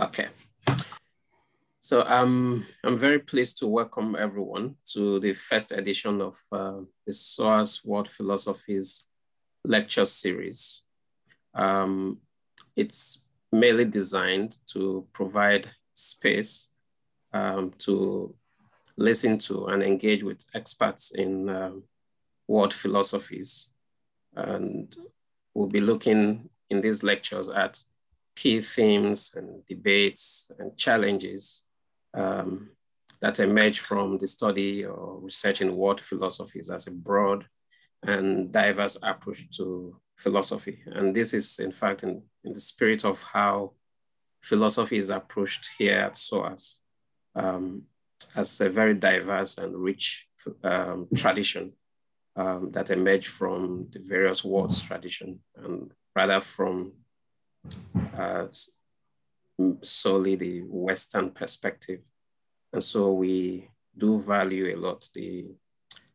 Okay. So um, I'm very pleased to welcome everyone to the first edition of uh, the SOAS World Philosophies lecture series. Um, it's mainly designed to provide space um, to listen to and engage with experts in uh, world philosophies. And we'll be looking in these lectures at key themes and debates and challenges um, that emerge from the study or research in world philosophies as a broad and diverse approach to philosophy. And this is, in fact, in, in the spirit of how philosophy is approached here at SOAS um, as a very diverse and rich um, tradition um, that emerged from the various worlds tradition and rather from uh, solely the Western perspective. And so we do value a lot the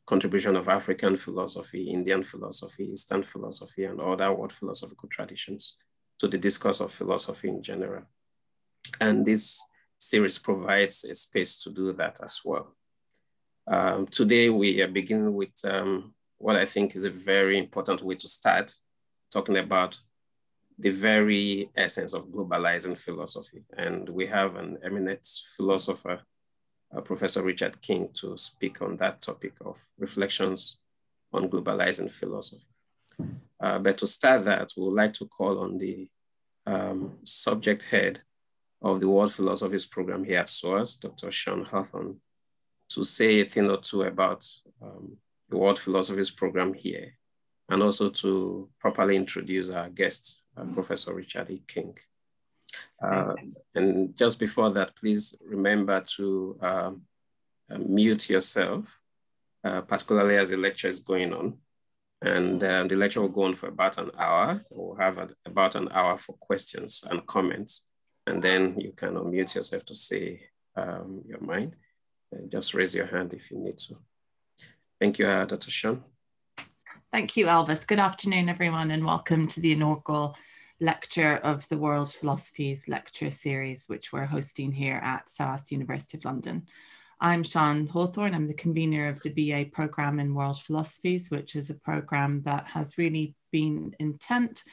contribution of African philosophy, Indian philosophy, Eastern philosophy, and other world philosophical traditions to the discourse of philosophy in general. And this series provides a space to do that as well. Um, today, we are beginning with um, what I think is a very important way to start talking about the very essence of globalizing philosophy. And we have an eminent philosopher uh, Professor Richard King to speak on that topic of reflections on globalizing philosophy. Uh, but to start that, we would like to call on the um, subject head of the World Philosophies Program here at SOAS, Dr. Sian Hawthorne, to say a thing or two about um, the World Philosophies Program here, and also to properly introduce our guest, uh, Professor Richard E. King. Uh, and just before that, please remember to um, uh, mute yourself, uh, particularly as the lecture is going on. And uh, the lecture will go on for about an hour. We'll have a, about an hour for questions and comments. And then you can unmute yourself to say um, your mind. And just raise your hand if you need to. Thank you, uh, Dr. Sian. Thank you, Elvis. Good afternoon, everyone, and welcome to the inaugural lecture of the World Philosophies lecture series, which we're hosting here at SOAS University of London. I'm Sian Hawthorne. I'm the convener of the BA program in World Philosophies, which is a program that has really been intent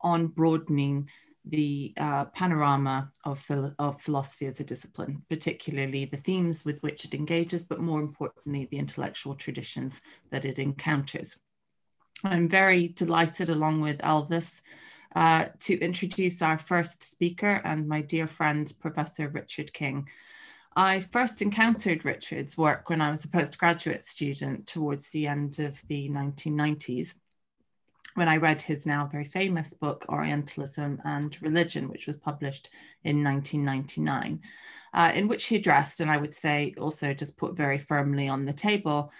on broadening the uh, panorama of, phil of philosophy as a discipline, particularly the themes with which it engages, but more importantly, the intellectual traditions that it encounters. I'm very delighted, along with Elvis, uh, to introduce our first speaker and my dear friend, Professor Richard King. I first encountered Richard's work when I was a postgraduate student towards the end of the 1990s, when I read his now very famous book, Orientalism and Religion, which was published in 1999, uh, in which he addressed, and I would say also just put very firmly on the table,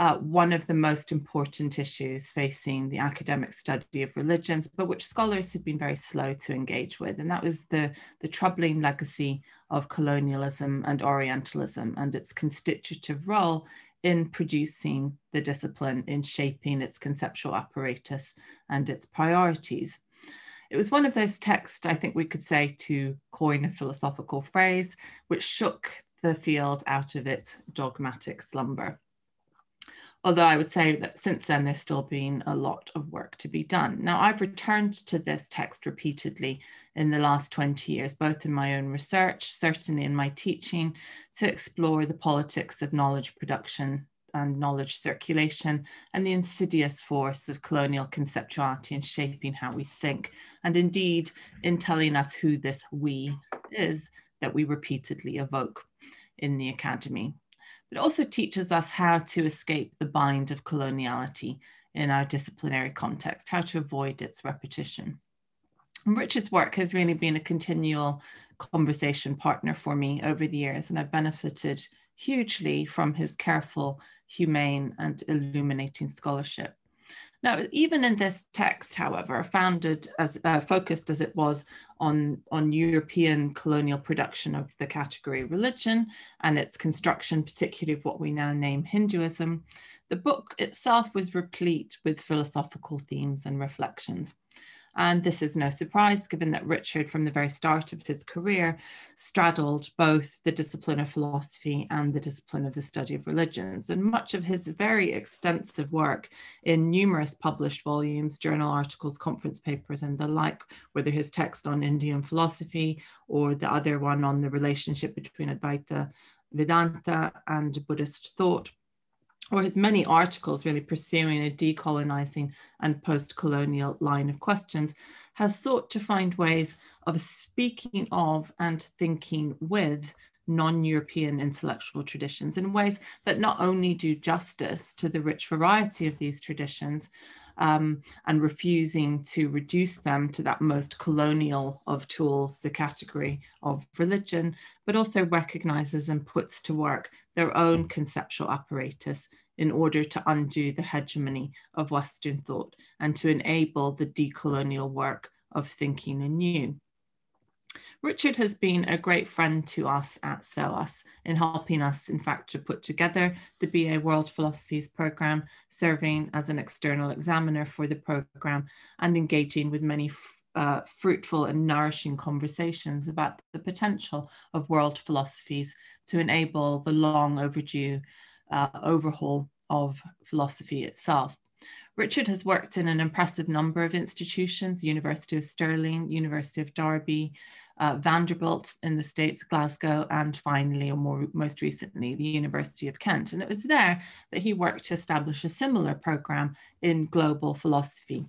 uh, one of the most important issues facing the academic study of religions, but which scholars have been very slow to engage with. And that was the, the troubling legacy of colonialism and Orientalism and its constitutive role in producing the discipline, in shaping its conceptual apparatus and its priorities. It was one of those texts, I think we could say, to coin a philosophical phrase, which shook the field out of its dogmatic slumber although I would say that since then there's still been a lot of work to be done. Now, I've returned to this text repeatedly in the last 20 years, both in my own research, certainly in my teaching, to explore the politics of knowledge production and knowledge circulation and the insidious force of colonial conceptuality in shaping how we think, and indeed in telling us who this we is that we repeatedly evoke in the academy. It also teaches us how to escape the bind of coloniality in our disciplinary context, how to avoid its repetition. And Richard's work has really been a continual conversation partner for me over the years, and I've benefited hugely from his careful, humane, and illuminating scholarship. Now, even in this text, however, founded as uh, focused as it was on, on European colonial production of the category religion and its construction, particularly of what we now name Hinduism, the book itself was replete with philosophical themes and reflections. And this is no surprise, given that Richard, from the very start of his career, straddled both the discipline of philosophy and the discipline of the study of religions. And much of his very extensive work in numerous published volumes, journal articles, conference papers, and the like, whether his text on Indian philosophy or the other one on the relationship between Advaita Vedanta and Buddhist thought, or his many articles really pursuing a decolonizing and post-colonial line of questions, has sought to find ways of speaking of and thinking with non-European intellectual traditions in ways that not only do justice to the rich variety of these traditions, um, and refusing to reduce them to that most colonial of tools, the category of religion, but also recognizes and puts to work their own conceptual apparatus in order to undo the hegemony of Western thought and to enable the decolonial work of thinking anew. Richard has been a great friend to us at SOAS in helping us, in fact, to put together the BA World Philosophies program, serving as an external examiner for the program and engaging with many uh, fruitful and nourishing conversations about the potential of world philosophies to enable the long overdue uh, overhaul of philosophy itself. Richard has worked in an impressive number of institutions, University of Stirling, University of Derby, uh, Vanderbilt in the States, Glasgow, and finally, or more, most recently, the University of Kent. And it was there that he worked to establish a similar program in global philosophy.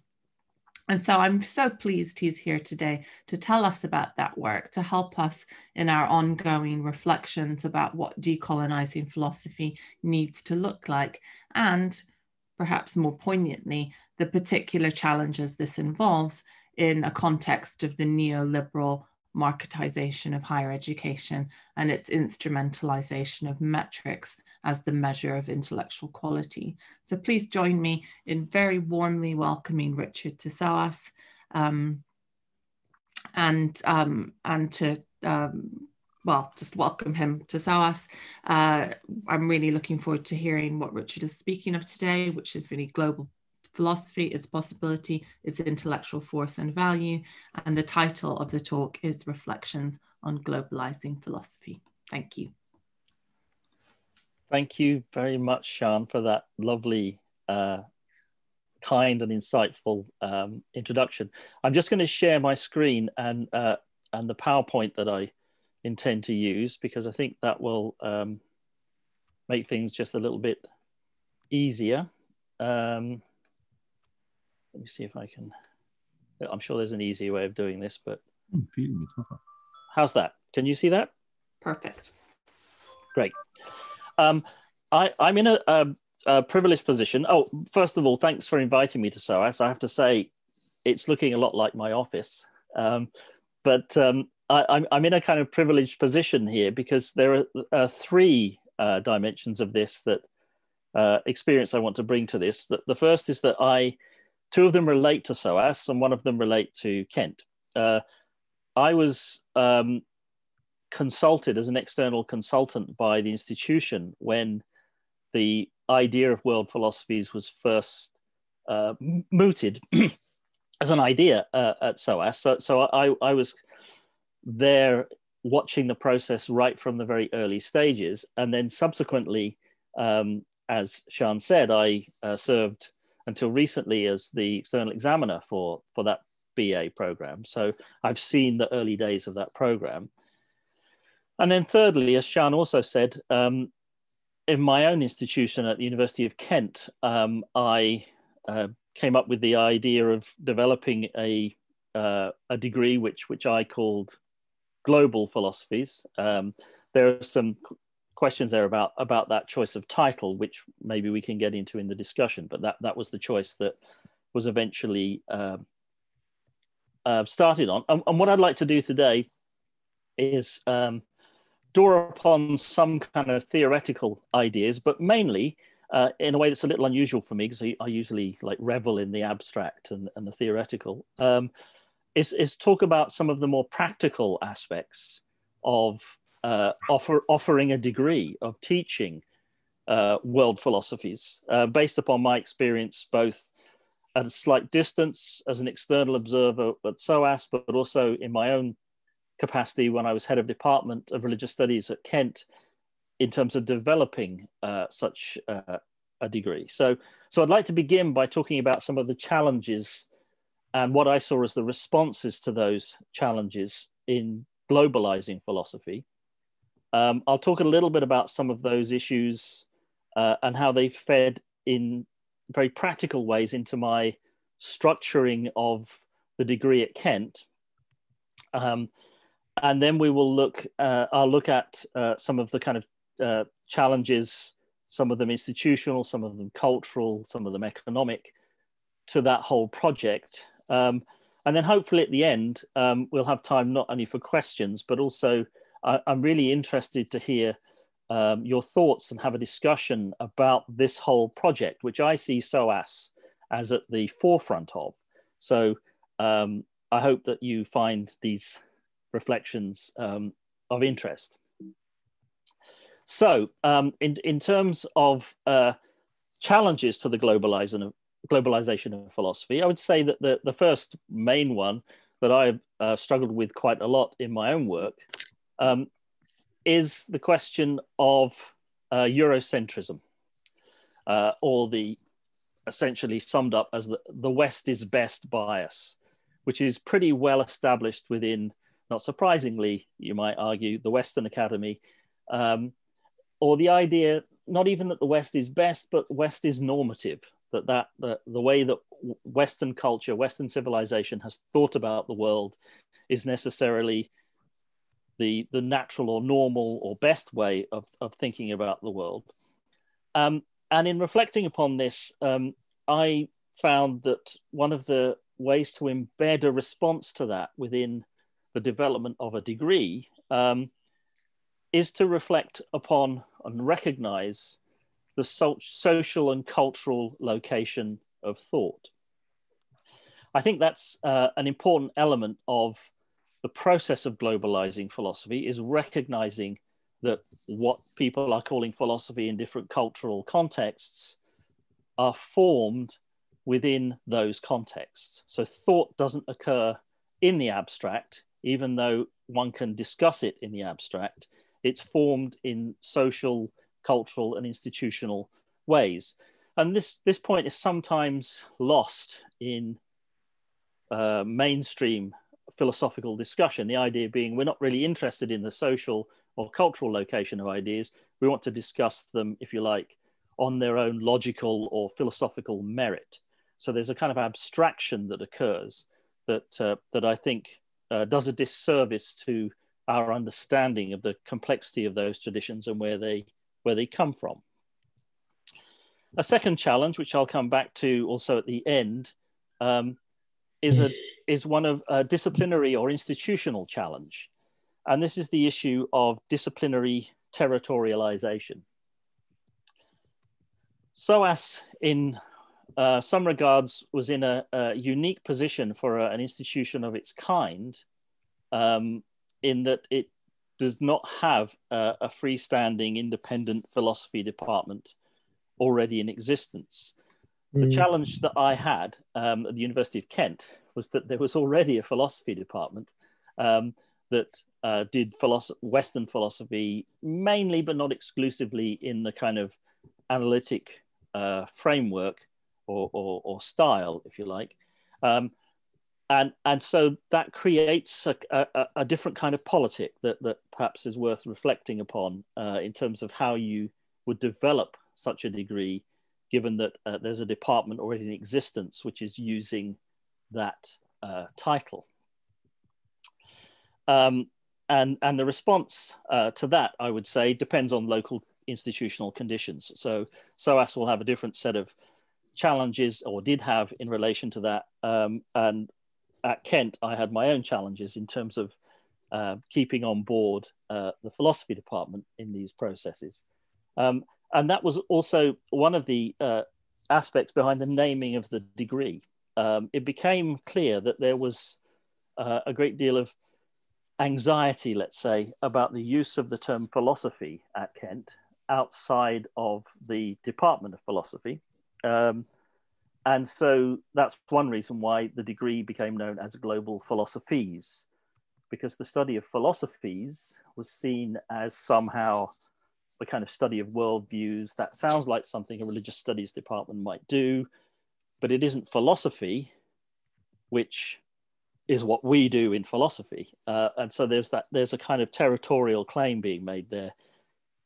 And so I'm so pleased he's here today to tell us about that work, to help us in our ongoing reflections about what decolonizing philosophy needs to look like, and perhaps more poignantly, the particular challenges this involves in a context of the neoliberal marketization of higher education and its instrumentalization of metrics as the measure of intellectual quality. So please join me in very warmly welcoming Richard to SOAS um, and, um, and to, um, well, just welcome him to SOAS. Uh, I'm really looking forward to hearing what Richard is speaking of today, which is really global philosophy, its possibility, its intellectual force and value. And the title of the talk is Reflections on Globalizing Philosophy. Thank you. Thank you very much, Sian, for that lovely, uh, kind and insightful um, introduction. I'm just going to share my screen and, uh, and the PowerPoint that I intend to use because I think that will um, make things just a little bit easier. Um, let me see if I can. I'm sure there's an easy way of doing this, but how's that? Can you see that? Perfect. Great. Um, I, am in a, a, a, privileged position. Oh, first of all, thanks for inviting me to SOAS. I have to say, it's looking a lot like my office. Um, but um, I, am in a kind of privileged position here because there are uh, three uh, dimensions of this that uh, experience I want to bring to this. The, the first is that I Two of them relate to SOAS and one of them relate to Kent. Uh, I was um, consulted as an external consultant by the institution when the idea of world philosophies was first uh, mooted as an idea uh, at SOAS. So, so I, I was there watching the process right from the very early stages. And then subsequently, um, as Sian said, I uh, served until recently as the external examiner for, for that BA program. So I've seen the early days of that program. And then thirdly, as Sian also said, um, in my own institution at the University of Kent, um, I uh, came up with the idea of developing a, uh, a degree which, which I called global philosophies. Um, there are some questions there about about that choice of title, which maybe we can get into in the discussion. But that that was the choice that was eventually uh, uh, started on. And, and, what I'd like to do today is um, draw upon some kind of theoretical ideas, but mainly uh, in a way that's a little unusual for me because I, I, usually like revel in the abstract and, and the theoretical. Um, is, is talk about some of the more practical aspects of uh, offer, offering a degree of teaching uh, world philosophies uh, based upon my experience both at a slight distance as an external observer at SOAS, but also in my own capacity when I was head of department of religious studies at Kent in terms of developing uh, such uh, a degree. So, so I'd like to begin by talking about some of the challenges and what I saw as the responses to those challenges in globalizing philosophy. Um, I'll talk a little bit about some of those issues uh, and how they fed in very practical ways into my structuring of the degree at Kent. Um, and then we will look, uh, I'll look at uh, some of the kind of uh, challenges, some of them institutional, some of them cultural, some of them economic, to that whole project. Um, and then hopefully at the end, um, we'll have time not only for questions, but also I, am really interested to hear um, your thoughts and have a discussion about this whole project, which I see SOAS as at the forefront of. So um, I hope that you find these reflections um, of interest. So um, in, in terms of uh, challenges to the globalization of, globalization of philosophy, I would say that the, the first main one that I've uh, struggled with quite a lot in my own work um, is the question of uh, Eurocentrism, uh, or the essentially summed up as the, the West is best bias, which is pretty well established within, not surprisingly, you might argue, the Western Academy, um, or the idea not even that the West is best, but West is normative. That that the, the way that Western culture, Western civilization has thought about the world is necessarily the, the natural or normal or best way of, of thinking about the world. Um, and in reflecting upon this, um, I found that one of the ways to embed a response to that within the development of a degree um, is to reflect upon and recognize the so social and cultural location of thought. I think that's uh, an important element of the process of globalizing philosophy is recognizing that what people are calling philosophy in different cultural contexts are formed within those contexts. So thought doesn't occur in the abstract, even though one can discuss it in the abstract. It's formed in social, cultural, and institutional ways. And this, this point is sometimes lost in uh, mainstream philosophical discussion. The idea being we're not really interested in the social or cultural location of ideas. We want to discuss them, if you like, on their own logical or philosophical merit. So there's a kind of abstraction that occurs that uh, that I think uh, does a disservice to our understanding of the complexity of those traditions and where they where they come from. A second challenge, which I'll come back to also at the end, um, is a is one of a disciplinary or institutional challenge, and this is the issue of disciplinary territorialization. SOAS, in uh, some regards, was in a, a unique position for a, an institution of its kind, um, in that it does not have a, a freestanding independent philosophy department already in existence. The mm. challenge that I had um, at the University of Kent was that there was already a philosophy department um, that uh, did philosophy, Western philosophy mainly, but not exclusively, in the kind of analytic uh, framework or, or, or, style, if you like. Um, and, and so that creates a, a, a, different kind of politic that, that perhaps is worth reflecting upon uh, in terms of how you would develop such a degree, given that uh, there's a department already in existence which is using that uh, title. Um, and, and the response uh, to that, I would say, depends on local institutional conditions. So SOAS will have a different set of challenges, or did have in relation to that. Um, and at Kent, I had my own challenges in terms of uh, keeping on board uh, the philosophy department in these processes. Um, and that was also one of the uh, aspects behind the naming of the degree um, it became clear that there was uh, a great deal of anxiety, let's say, about the use of the term philosophy at Kent outside of the Department of Philosophy. Um, and so that's one reason why the degree became known as global philosophies, because the study of philosophies was seen as somehow the kind of study of worldviews. That sounds like something a religious studies department might do, but it isn't philosophy, which is what we do in philosophy. Uh, and so there's that there's a kind of territorial claim being made there,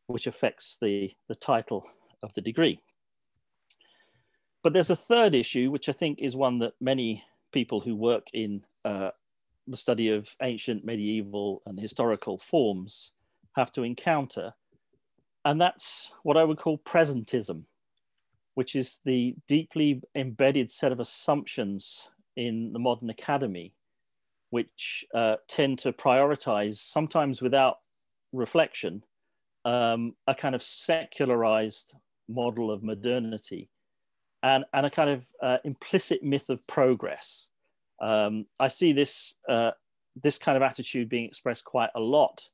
which affects the, the title of the degree. But there's a third issue, which I think is one that many people who work in uh, the study of ancient, medieval, and historical forms have to encounter. And that's what I would call presentism, which is the deeply embedded set of assumptions in the modern academy, which uh, tend to prioritize, sometimes without reflection, um, a kind of secularized model of modernity and, and a kind of uh, implicit myth of progress. Um, I see this, uh, this kind of attitude being expressed quite a lot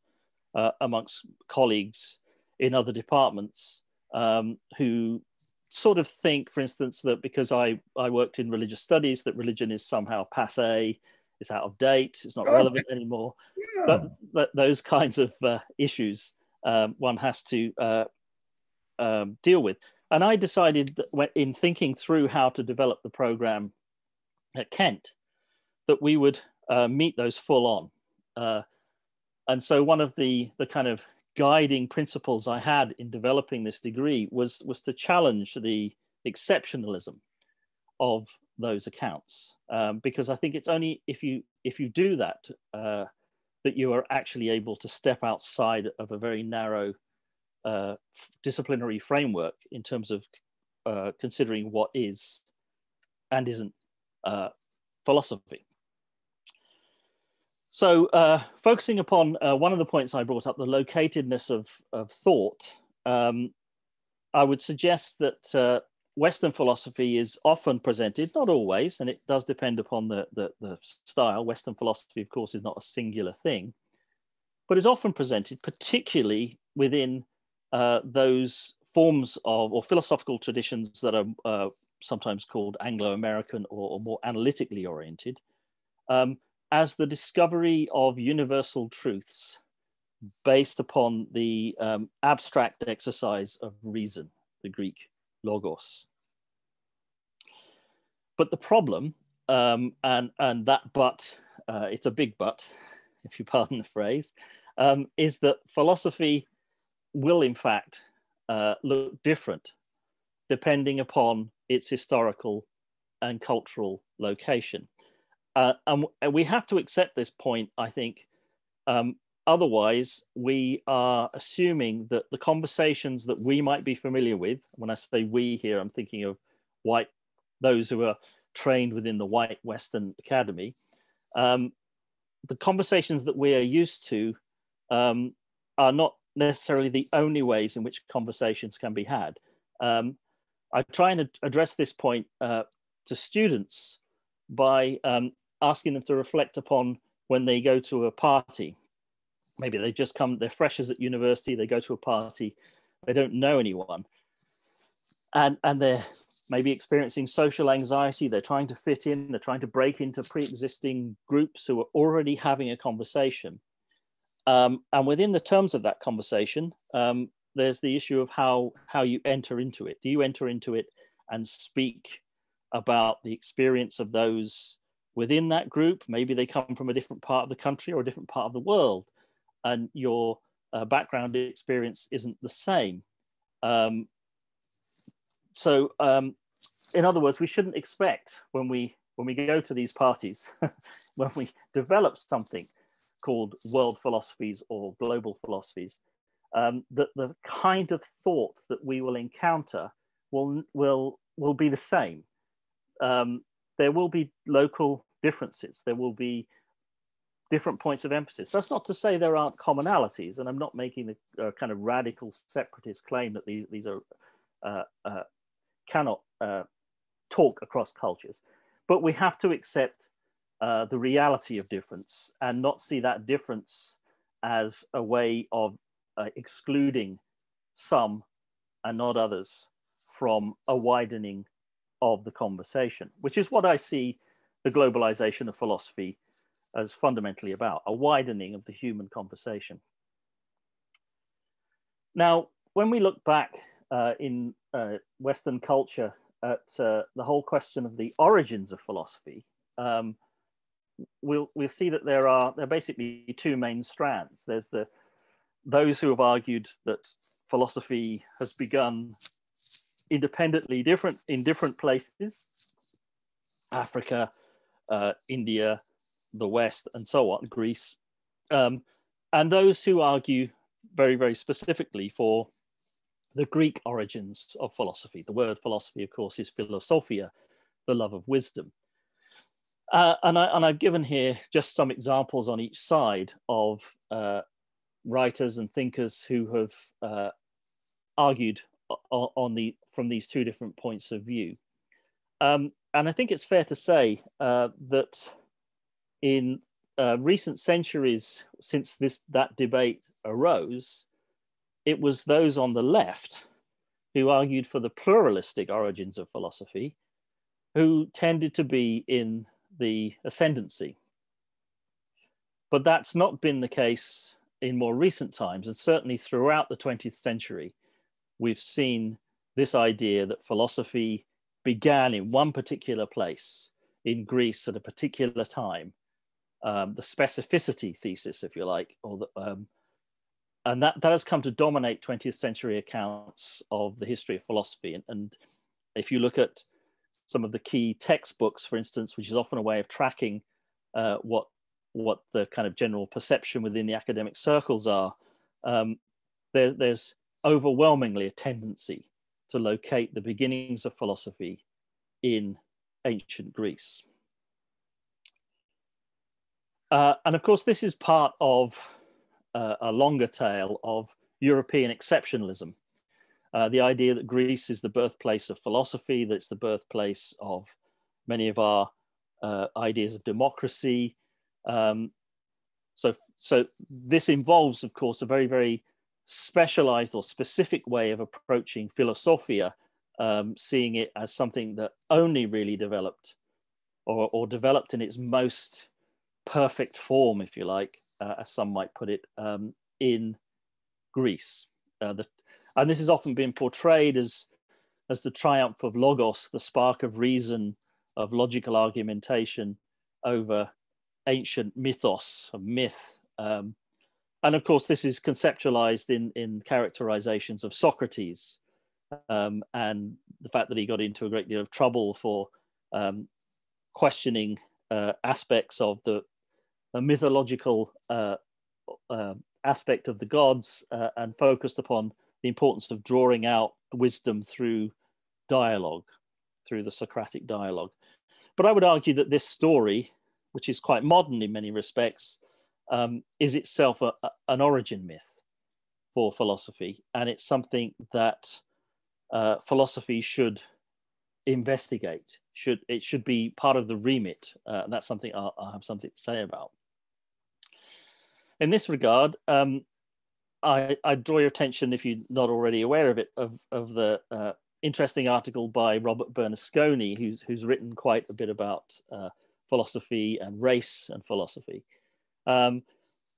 uh, amongst colleagues in other departments um, who sort of think, for instance, that because I, I worked in religious studies, that religion is somehow passe, it's out of date, it's not relevant anymore. Yeah. But, but those kinds of uh, issues um, one has to uh, um, deal with. And I decided that in thinking through how to develop the program at Kent, that we would uh, meet those full on. Uh, and so one of the, the kind of guiding principles I had in developing this degree was, was to challenge the exceptionalism of those accounts. Um, because I think it's only if you, if you do that, uh, that you are actually able to step outside of a very narrow disciplinary framework in terms of uh, considering what is and isn't uh, philosophy. So uh, focusing upon uh, one of the points I brought up, the locatedness of, of thought, um, I would suggest that uh, Western philosophy is often presented, not always, and it does depend upon the, the, the style. Western philosophy, of course, is not a singular thing, but is often presented, particularly within those forms of or philosophical traditions that are uh, sometimes called Anglo-American or, or, more analytically oriented, um, as the discovery of universal truths based upon the um, abstract exercise of reason, the Greek logos. But the problem, um, and, and that but, uh, it's a big but, if you pardon the phrase, um, is that philosophy will in fact uh, look different depending upon its historical and cultural location. Uh, and we have to accept this point, I think. Um, otherwise, we are assuming that the conversations that we might be familiar with, when I say we here, I'm thinking of white, those who are trained within the white Western Academy, um, the conversations that we are used to um, are not necessarily the only ways in which conversations can be had. Um, I try and address this point uh, to students by um, asking them to reflect upon when they go to a party. Maybe they just come, they're freshers at university, they go to a party, they don't know anyone. And, and they're maybe experiencing social anxiety, they're trying to fit in, they're trying to break into pre-existing groups who are already having a conversation. Um, and within the terms of that conversation, um, there's the issue of how, how you enter into it. Do you enter into it and speak about the experience of those within that group? Maybe they come from a different part of the country or a different part of the world, and your uh, background experience isn't the same. Um, so, um, in other words, we shouldn't expect when we when we go to these parties, when we develop something, called world philosophies or global philosophies, um, that the kind of thought that we will encounter will, will, will be the same. Um, there will be local differences. There will be different points of emphasis. That's not to say there aren't commonalities, and I'm not making a, a kind of radical separatist claim that these, these are uh, uh, cannot uh, talk across cultures, but we have to accept uh, the reality of difference and not see that difference as a way of uh, excluding some and not others from a widening of the conversation, which is what I see the globalization of philosophy as fundamentally about, a widening of the human conversation. Now, when we look back uh, in uh, Western culture at uh, the whole question of the origins of philosophy, um, we'll, we'll see that there are, there are basically two main strands. There's the, those who have argued that philosophy has begun independently different in different places, Africa, uh, India, the West, and so on, Greece. Um, and those who argue very, very specifically for the Greek origins of philosophy. The word philosophy, of course, is philosophia, the love of wisdom. Uh, and, I, I've given here just some examples on each side of uh, writers and thinkers who have uh, argued on, on, the from these two different points of view. Um, and I think it's fair to say uh, that in uh, recent centuries, since this that debate arose, it was those on the left who argued for the pluralistic origins of philosophy, who tended to be in the ascendancy. But that's not been the case in more recent times, and certainly throughout the 20th century, we've seen this idea that philosophy began in one particular place in Greece at a particular time, um, the specificity thesis, if you like, or the, um, and that, that has come to dominate 20th century accounts of the history of philosophy. And, and if you look at some of the key textbooks, for instance, which is often a way of tracking uh, what what the kind of general perception within the academic circles are, um, there, there's overwhelmingly a tendency to locate the beginnings of philosophy in ancient Greece. Uh, and of course, this is part of uh, a longer tale of European exceptionalism. Uh, the idea that Greece is the birthplace of philosophy, that it's the birthplace of many of our uh, ideas of democracy. Um, so, so this involves, of course, a very, very specialized or specific way of approaching philosophia, um, seeing it as something that only really developed or, or developed in its most perfect form, if you like, uh, as some might put it, um, in Greece. Uh, the, and this has often been portrayed as, as the triumph of logos, the spark of reason, of logical argumentation over ancient mythos, a myth. Um, and of course, this is conceptualized in, in characterizations of Socrates um, and the fact that he got into a great deal of trouble for um, questioning uh, aspects of the, the mythological uh, uh, aspect of the gods uh, and focused upon the importance of drawing out wisdom through dialogue, through the Socratic dialogue. But I would argue that this story, which is quite modern in many respects, um, is itself a, a, an origin myth for philosophy, and it's something that uh, philosophy should investigate. Should it should be part of the remit, uh, and that's something I'll, I'll, have something to say about. In this regard, um, I, I, draw your attention, if you're not already aware of it, of, of the uh, interesting article by Robert Bernasconi, who's, who's written quite a bit about uh, philosophy and race and philosophy um,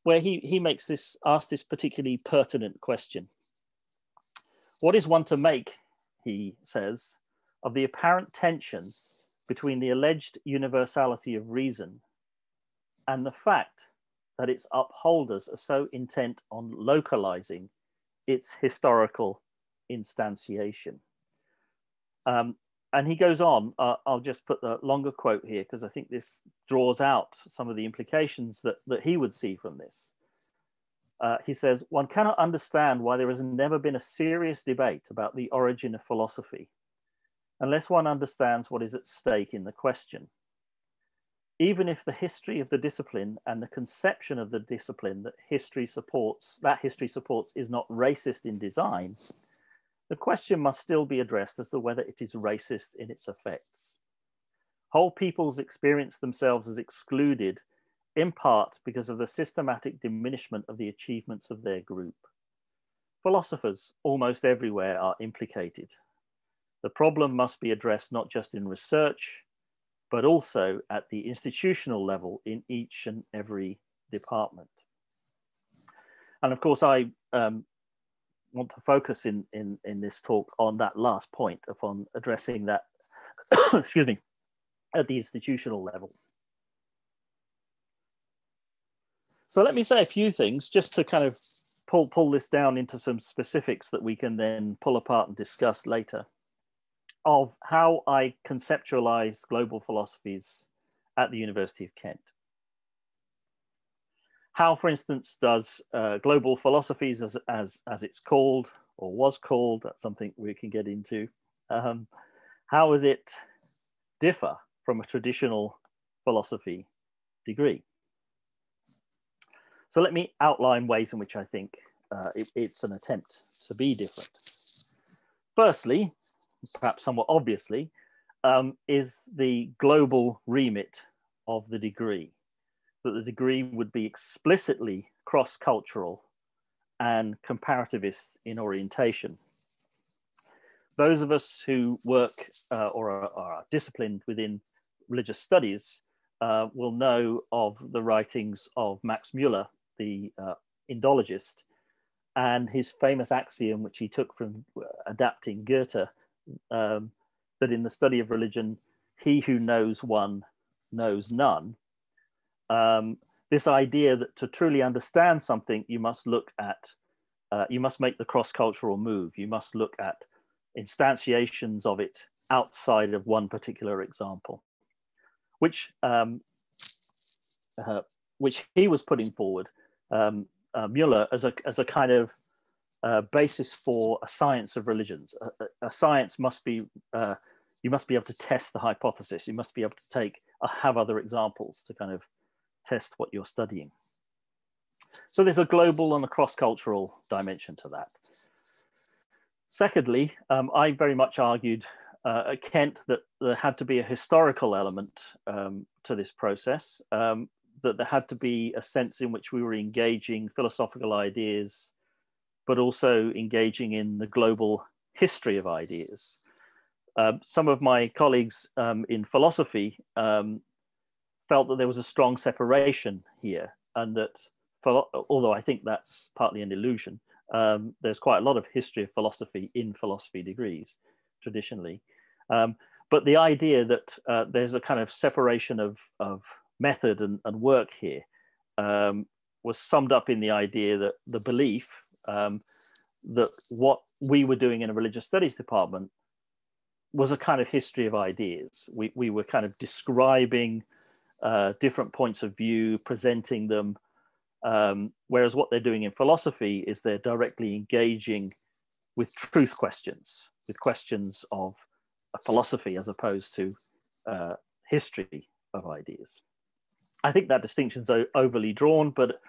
where he, he makes this, asks this particularly pertinent question. What is one to make, he says, of the apparent tension between the alleged universality of reason and the fact that its upholders are so intent on localizing its historical instantiation. Um, and he goes on, uh, I'll just put the longer quote here because I think this draws out some of the implications that, that he would see from this. Uh, he says, one cannot understand why there has never been a serious debate about the origin of philosophy unless one understands what is at stake in the question. Even if the history of the discipline and the conception of the discipline that history supports, that history supports is not racist in design, the question must still be addressed as to whether it is racist in its effects. Whole peoples experience themselves as excluded in part because of the systematic diminishment of the achievements of their group. Philosophers almost everywhere are implicated. The problem must be addressed not just in research, but also at the institutional level in each and every department. And of course, I um, want to focus in, in, in this talk on that last point, upon addressing that, excuse me, at the institutional level. So let me say a few things just to kind of pull, pull this down into some specifics that we can then pull apart and discuss later of how I conceptualize global philosophies at the University of Kent. How, for instance, does uh, global philosophies, as, as, as it's called or was called, that's something we can get into, um, how does it differ from a traditional philosophy degree? So let me outline ways in which I think uh, it, it's an attempt to be different. Firstly, perhaps somewhat obviously, um, is the global remit of the degree that the degree would be explicitly cross-cultural and comparativist in orientation. Those of us who work uh, or are, are, disciplined within religious studies uh, will know of the writings of Max Muller, the uh, Indologist, and his famous axiom, which he took from uh, adapting Goethe, um, that in the study of religion, he who knows one knows none, um, this idea that to truly understand something, you must look at, uh, you must make the cross-cultural move. You must look at instantiations of it outside of one particular example, which um, uh, which he was putting forward, um, uh, Muller, as a, as a kind of uh, basis for a science of religions. A, a, science must be, uh, you must be able to test the hypothesis. You must be able to take, uh, have other examples to kind of test what you're studying. So there's a global and a cross-cultural dimension to that. Secondly, um, I very much argued uh, at Kent that there had to be a historical element um, to this process, um, that there had to be a sense in which we were engaging philosophical ideas, but also engaging in the global history of ideas. Um, some of my colleagues um, in philosophy um, felt that there was a strong separation here and that although I think that's partly an illusion, um, there's quite a lot of history of philosophy in philosophy degrees traditionally. Um, but the idea that uh, there's a kind of separation of, of method and, and work here was summed up in the idea that the belief um, that what we were doing in a religious studies department was a kind of history of ideas. We, we were kind of describing uh, different points of view, presenting them. Um, whereas what they're doing in philosophy is they're directly engaging with truth questions, with questions of a philosophy as opposed to uh, history of ideas. I think that distinction's overly drawn, but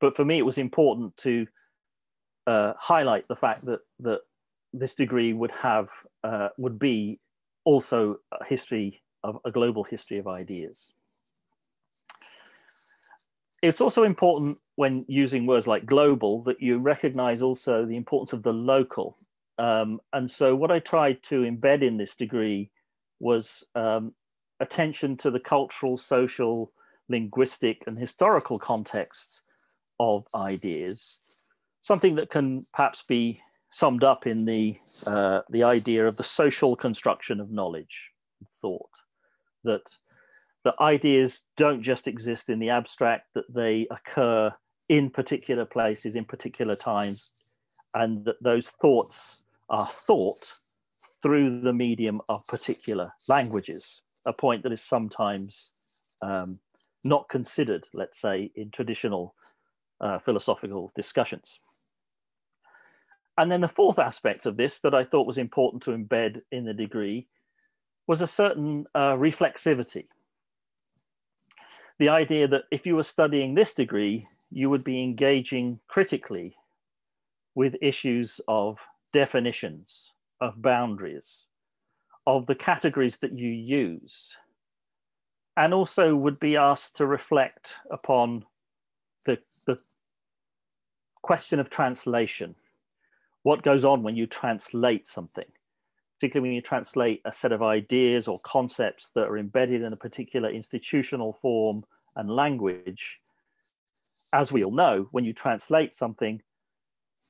but for me it was important to uh, highlight the fact that that this degree would have uh, would be also a history of a global history of ideas it's also important when using words like global that you recognize also the importance of the local. Um, and so what I tried to embed in this degree was um, attention to the cultural, social, linguistic, and historical contexts of ideas, something that can perhaps be summed up in the, uh, the idea of the social construction of knowledge, thought, that that ideas don't just exist in the abstract, that they occur in particular places, in particular times, and that those thoughts are thought through the medium of particular languages, a point that is sometimes um, not considered, let's say, in traditional uh, philosophical discussions. And then the fourth aspect of this that I thought was important to embed in the degree was a certain uh, reflexivity the idea that if you were studying this degree, you would be engaging critically with issues of definitions, of boundaries, of the categories that you use, and also would be asked to reflect upon the, the question of translation. What goes on when you translate something? particularly when you translate a set of ideas or concepts that are embedded in a particular institutional form and language, as we all know, when you translate something,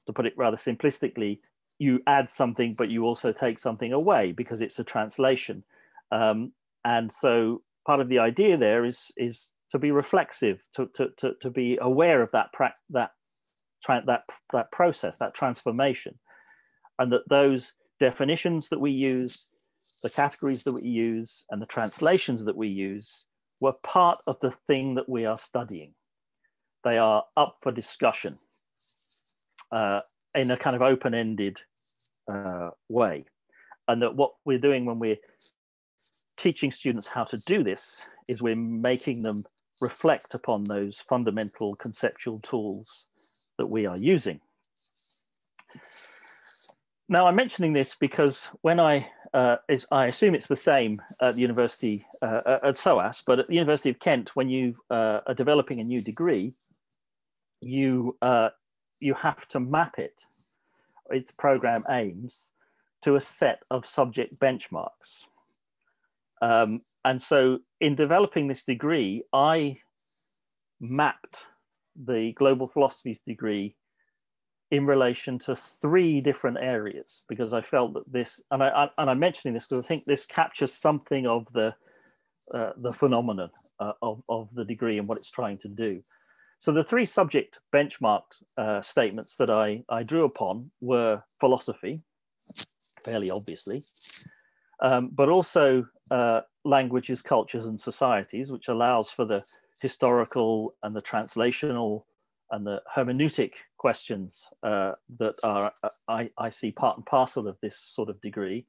to put it rather simplistically, you add something, but you also take something away because it's a translation. Um, and so part of the idea there is, is to be reflexive, to, to, to, to be aware of that, that, that, that process, that transformation, and that those definitions that we use, the categories that we use, and the translations that we use were part of the thing that we are studying. They are up for discussion uh, in a kind of open-ended uh, way. And that what we're doing when we're teaching students how to do this is we're making them reflect upon those fundamental conceptual tools that we are using. Now, I'm mentioning this because when I, uh, is, I assume it's the same at the University, uh, at SOAS, but at the University of Kent, when you uh, are developing a new degree, you, uh, you have to map it, its program aims, to a set of subject benchmarks. Um, and so in developing this degree, I mapped the global philosophies degree in relation to three different areas because I felt that this, and I and I'm mentioning this because I think this captures something of the uh, the phenomenon uh, of of the degree and what it's trying to do. So the three subject benchmark uh, statements that I I drew upon were philosophy, fairly obviously, um, but also uh, languages, cultures, and societies, which allows for the historical and the translational and the hermeneutic questions uh, that are uh, I, I see part and parcel of this sort of degree.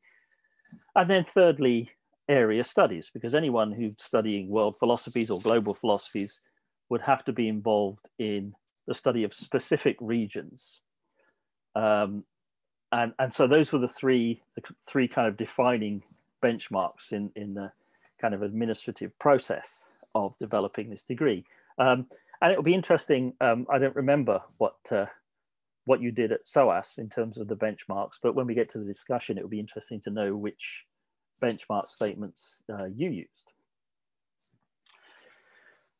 And then thirdly, area studies, because anyone who's studying world philosophies or global philosophies would have to be involved in the study of specific regions. Um, and, and so those were the three, the three kind of defining benchmarks in, in the kind of administrative process of developing this degree. Um, and it'll be interesting. Um, I don't remember what uh, what you did at SOAS in terms of the benchmarks, but when we get to the discussion, it will be interesting to know which benchmark statements uh, you used.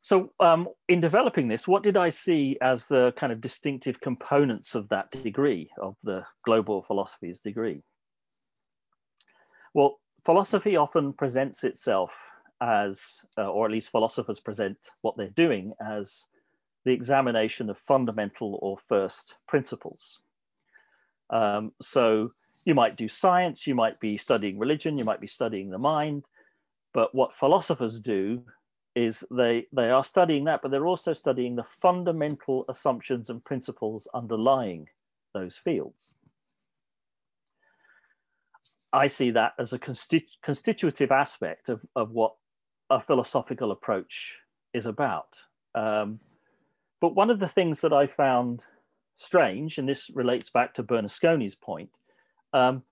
So um, in developing this, what did I see as the kind of distinctive components of that degree, of the global philosophies degree? Well, philosophy often presents itself as, uh, or at least philosophers present what they're doing as the examination of fundamental or first principles. Um, so you might do science, you might be studying religion, you might be studying the mind, but what philosophers do is they, they are studying that, but they're also studying the fundamental assumptions and principles underlying those fields. I see that as a constitu constitutive aspect of, of what a philosophical approach is about. Um, but one of the things that I found strange, and this relates back to Bernasconi's point, um,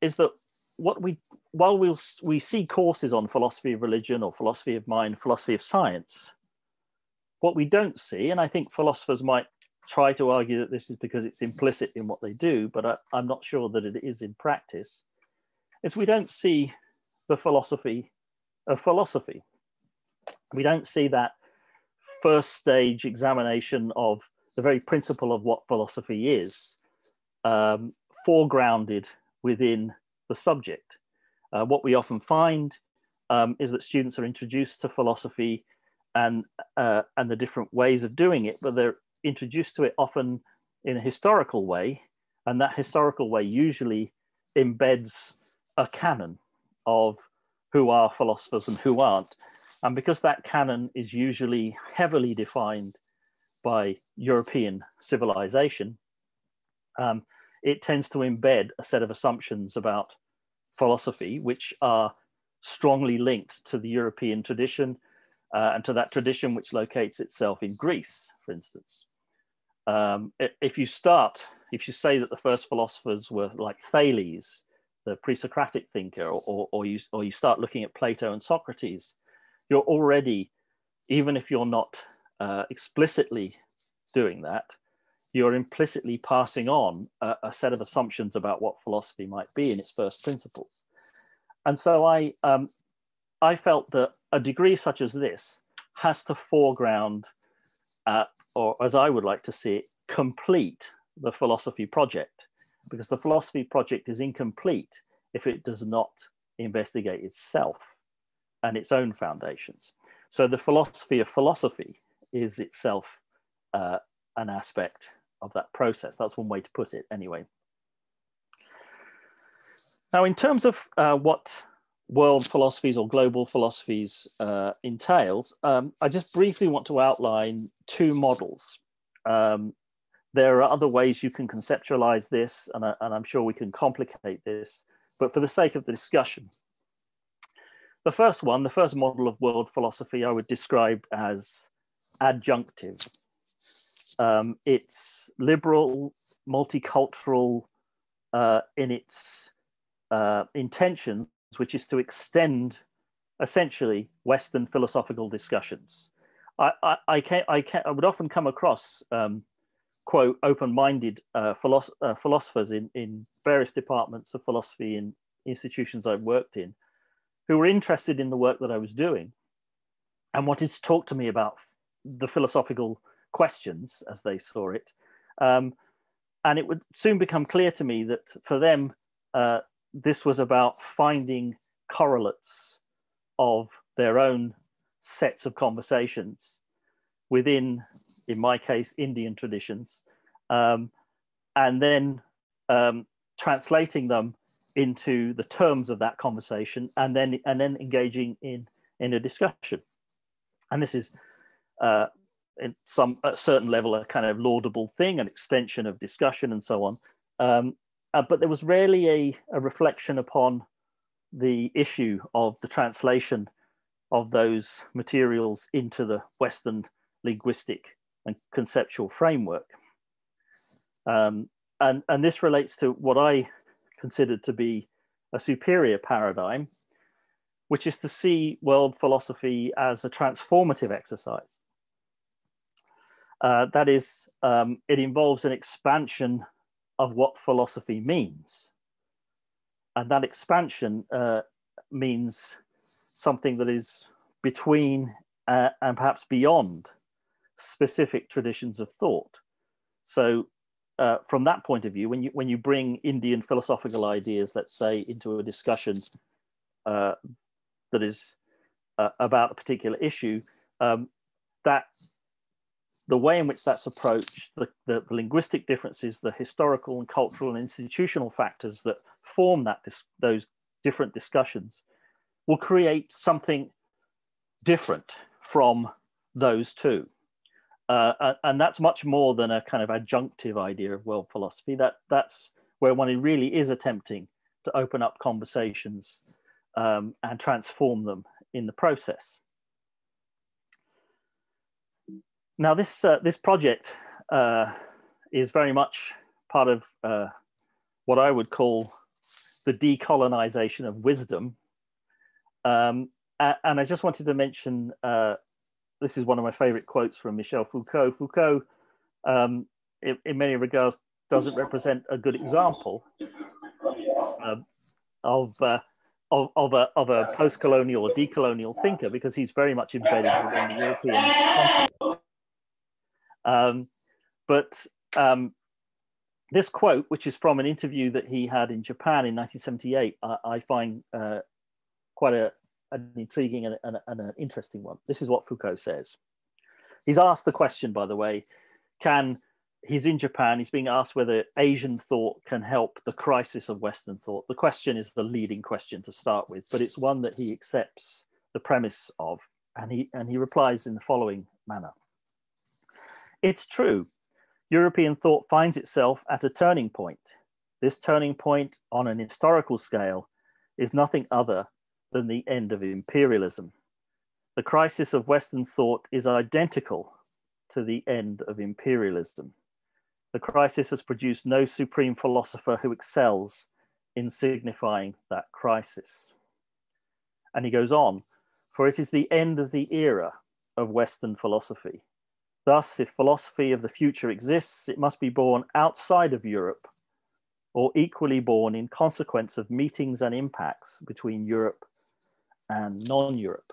is that what we while we we'll, we see courses on philosophy of religion or philosophy of mind, philosophy of science, what we don't see, and I think philosophers might try to argue that this is because it's implicit in what they do, but I, I'm not sure that it is in practice, is we don't see the philosophy of philosophy. We don't see that first stage examination of the very principle of what philosophy is, um, foregrounded within the subject. Uh, what we often find um, is that students are introduced to philosophy and, uh, and the different ways of doing it, but they're introduced to it often in a historical way. And that historical way usually embeds a canon of who are philosophers and who aren't. And because that canon is usually heavily defined by European civilization, um, it tends to embed a set of assumptions about philosophy, which are strongly linked to the European tradition uh, and to that tradition which locates itself in Greece, for instance. Um, if you start, if you say that the first philosophers were like Thales, the pre-Socratic thinker, or, or, or, you, or you start looking at Plato and Socrates, you're already, even if you're not uh, explicitly doing that, you're implicitly passing on a, a, set of assumptions about what philosophy might be in its first principles. And so I, um, I felt that a degree such as this has to foreground, uh, or as I would like to see it, complete the philosophy project, because the philosophy project is incomplete if it does not investigate itself and its own foundations. So the philosophy of philosophy is itself uh, an aspect of that process. That's one way to put it, anyway. Now, in terms of uh, what world philosophies or global philosophies uh, entails, um, I just briefly want to outline two models. Um, there are other ways you can conceptualize this, and, I, and I'm sure we can complicate this, but for the sake of the discussion, the first one, the first model of world philosophy, I would describe as adjunctive. Um, it's liberal, multicultural uh, in its uh, intentions, which is to extend essentially Western philosophical discussions. I, I, I, can, I, can, I would often come across, um, quote, open-minded uh, philosoph uh, philosophers in, in various departments of philosophy in institutions I've worked in, who were interested in the work that I was doing and wanted to talk to me about the philosophical questions as they saw it. Um, and it would soon become clear to me that for them, uh, this was about finding correlates of their own sets of conversations within, in my case, Indian traditions, um, and then um, translating them into the terms of that conversation, and then and then engaging in in a discussion. And this is uh, in some at certain level a kind of laudable thing, an extension of discussion and so on. Um, uh, but there was rarely a, a reflection upon the issue of the translation of those materials into the Western linguistic and conceptual framework. Um, and, and this relates to what I considered to be a superior paradigm, which is to see world philosophy as a transformative exercise. Uh, that is, um, it involves an expansion of what philosophy means. And that expansion uh, means something that is between uh, and perhaps beyond specific traditions of thought. So, uh, from that point of view, when you when you bring Indian philosophical ideas, let's say, into a discussion uh, that is uh, about a particular issue, um, that the way in which that's approached, the, the, the, linguistic differences, the historical and cultural and institutional factors that form that those different discussions will create something different from those two. Uh, and that's much more than a kind of adjunctive idea of world philosophy. That, that's where one really is attempting to open up conversations um, and transform them in the process. Now, this, uh, this project uh, is very much part of uh, what I would call the decolonization of wisdom. Um, and I just wanted to mention uh, this is one of my favorite quotes from Michel Foucault. Foucault, um, in, in, many regards, doesn't represent a good example um, of, uh, of, of, a, of a post colonial or decolonial thinker because he's very much embedded within the European context. Um, but um, this quote, which is from an interview that he had in Japan in 1978, I, I find uh, quite a, an intriguing and, and, and an interesting one. This is what Foucault says. He's asked the question, by the way, can he's in Japan, he's being asked whether Asian thought can help the crisis of Western thought. The question is the leading question to start with, but it's one that he accepts the premise of, and he and he replies in the following manner. It's true. European thought finds itself at a turning point. This turning point on an historical scale is nothing other than the end of imperialism. The crisis of Western thought is identical to the end of imperialism. The crisis has produced no supreme philosopher who excels in signifying that crisis. And he goes on, for it is the end of the era of Western philosophy Thus, if philosophy of the future exists, it must be born outside of Europe or equally born in consequence of meetings and impacts between Europe and non-Europe.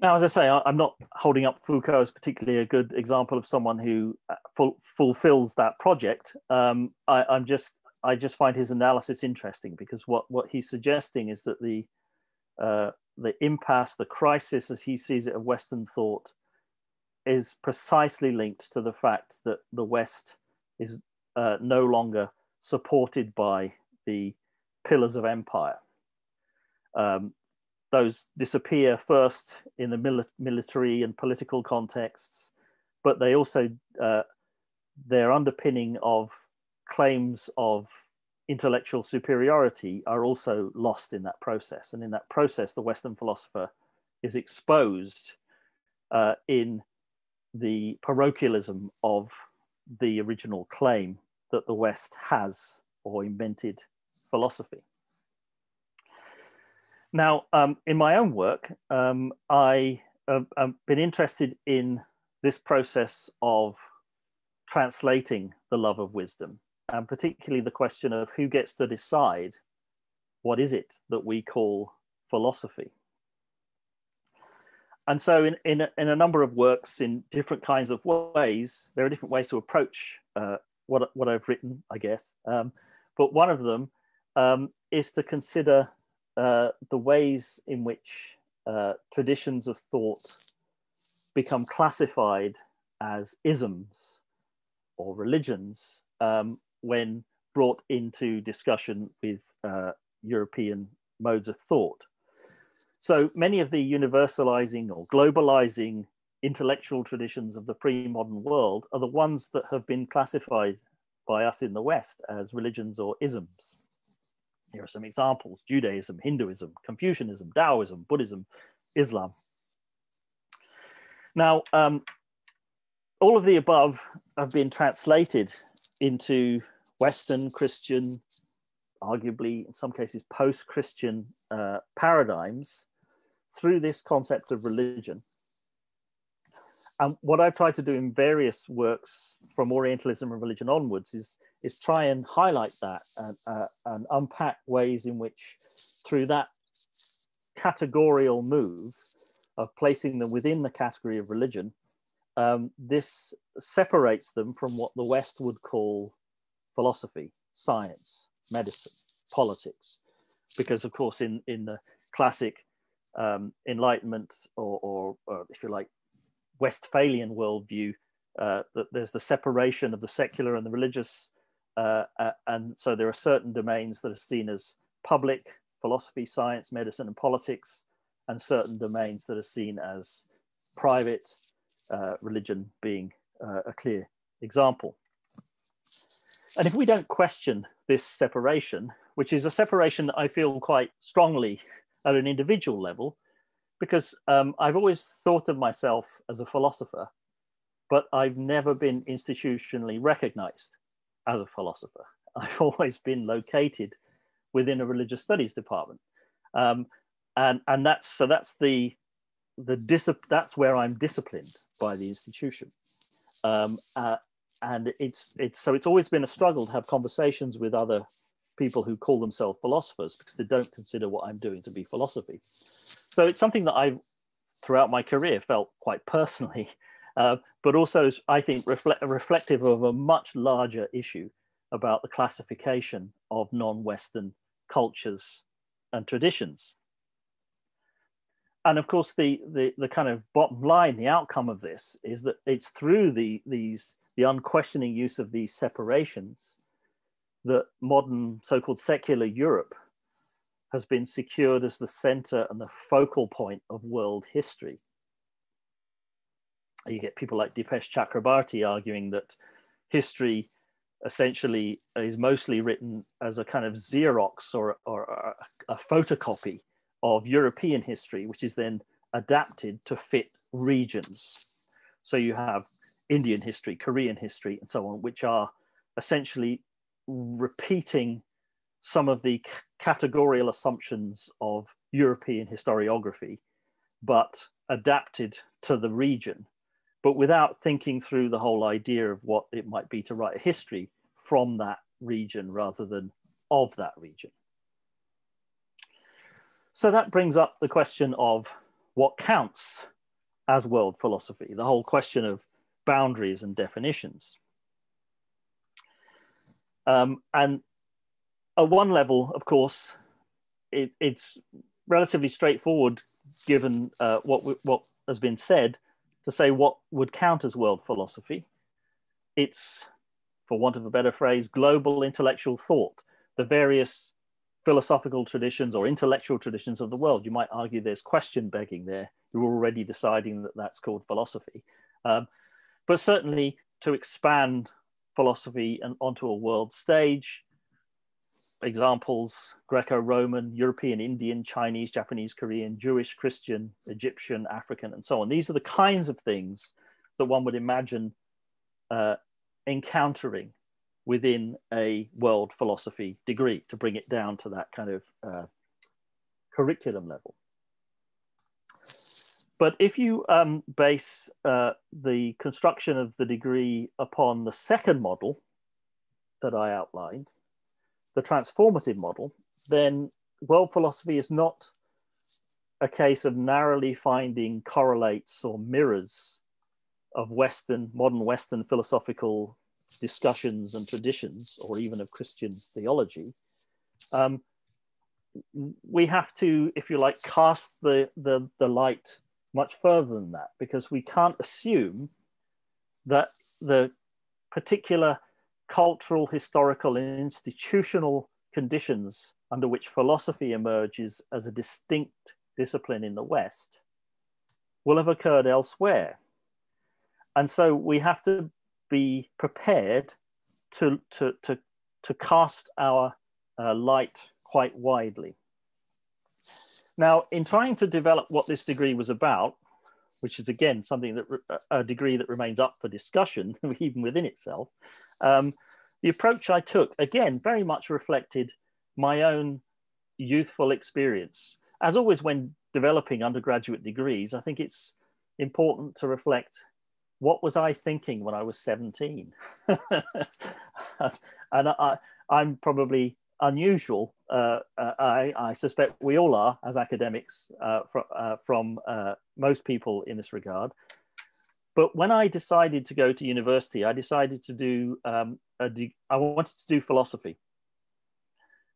Now, as I say, I'm not holding up Foucault as particularly a good example of someone who uh, ful fulfills that project. Um, I, am just, I just find his analysis interesting because what what he's suggesting is that the uh, the impasse, the crisis, as he sees it, of Western thought, is precisely linked to the fact that the West is uh, no longer supported by the pillars of empire. Um, those disappear first in the mili military and political contexts, but they also, uh, their underpinning of claims of intellectual superiority are also lost in that process. And in that process, the Western philosopher is exposed uh, in the parochialism of the original claim that the West has or invented philosophy. Now, um, in my own work, um, I have been interested in this process of translating the love of wisdom, and particularly the question of who gets to decide what is it that we call philosophy. And so, in, in, a, in a number of works in different kinds of ways, there are different ways to approach uh, what, what I've written, I guess. Um, but one of them um, is to consider uh, the ways in which uh, traditions of thought become classified as isms or religions um, when brought into discussion with uh, European modes of thought. So many of the universalizing or globalizing intellectual traditions of the pre-modern world are the ones that have been classified by us in the West as religions or isms. Here are some examples Judaism, Hinduism, Confucianism, Taoism, Buddhism, Islam. Now, um, all of the above have been translated into Western Christian, arguably in some cases post Christian uh, paradigms through this concept of religion. And what I've tried to do in various works from Orientalism and religion onwards is, is try and highlight that and, uh, and unpack ways in which, through that categorical move of placing them within the category of religion, um, this separates them from what the West would call philosophy, science, medicine, politics. Because, of course, in, in the classic um, Enlightenment, or, or, or if you like, Westphalian worldview, uh, that there's the separation of the secular and the religious. Uh, uh, and so there are certain domains that are seen as public, philosophy, science, medicine, and politics, and certain domains that are seen as private, uh, religion being uh, a clear example. And if we don't question this separation, which is a separation that I feel quite strongly at an individual level, because um, I've always thought of myself as a philosopher, but I've never been institutionally recognized as a philosopher. I've always been located within a religious studies department. Um, and, and that's, so that's the, the discipline, that's where I'm disciplined by the institution. Um, uh, and it's, it's, so it's always been a struggle to have conversations with other people who call themselves philosophers because they don't consider what I'm doing to be philosophy. So it's something that I've throughout my career, felt quite personally, uh, but also I think reflect, reflective of a much larger issue about the classification of non-Western cultures and traditions. And of course, the, the, the kind of bottom line, the outcome of this is that it's through the, these, the unquestioning use of these separations that modern so-called secular Europe has been secured as the center and the focal point of world history. You get people like Dipesh Chakrabarty arguing that history essentially is mostly written as a kind of Xerox or, or a, a photocopy of European history, which is then adapted to fit regions. So you have Indian history, Korean history, and so on, which are essentially repeating some of the categorical assumptions of European historiography, but adapted to the region, but without thinking through the whole idea of what it might be to write a history from that region rather than of that region. So that brings up the question of what counts as world philosophy, the whole question of boundaries and definitions. Um, and at one level, of course, it, it's relatively straightforward given uh, what, what has been said to say what would count as world philosophy. It's, for want of a better phrase, global intellectual thought, the various philosophical traditions or intellectual traditions of the world. You might argue there's question begging there. You're already deciding that that's called philosophy. Um, but certainly to expand philosophy and onto a world stage, examples Greco-Roman, European, Indian, Chinese, Japanese, Korean, Jewish, Christian, Egyptian, African, and so on. These are the kinds of things that one would imagine uh, encountering within a world philosophy degree to bring it down to that kind of uh, curriculum level. But if you um, base uh, the construction of the degree upon the second model that I outlined, the transformative model, then world philosophy is not a case of narrowly finding correlates or mirrors of Western, modern Western philosophical discussions and traditions, or even of Christian theology. Um, we have to, if you like, cast the, the, the light much further than that because we can't assume that the particular cultural, historical, and institutional conditions under which philosophy emerges as a distinct discipline in the West will have occurred elsewhere. And so we have to be prepared to, to, to, to cast our uh, light quite widely. Now, in trying to develop what this degree was about, which is again something that a degree that remains up for discussion, even within itself, um, the approach I took, again, very much reflected my own youthful experience. As always, when developing undergraduate degrees, I think it's important to reflect what was I thinking when I was 17? and I, am probably unusual. Uh, uh, I, I, suspect we all are as academics uh, uh, from uh, most people in this regard. But when I decided to go to university, I decided to do, um, I wanted to do philosophy.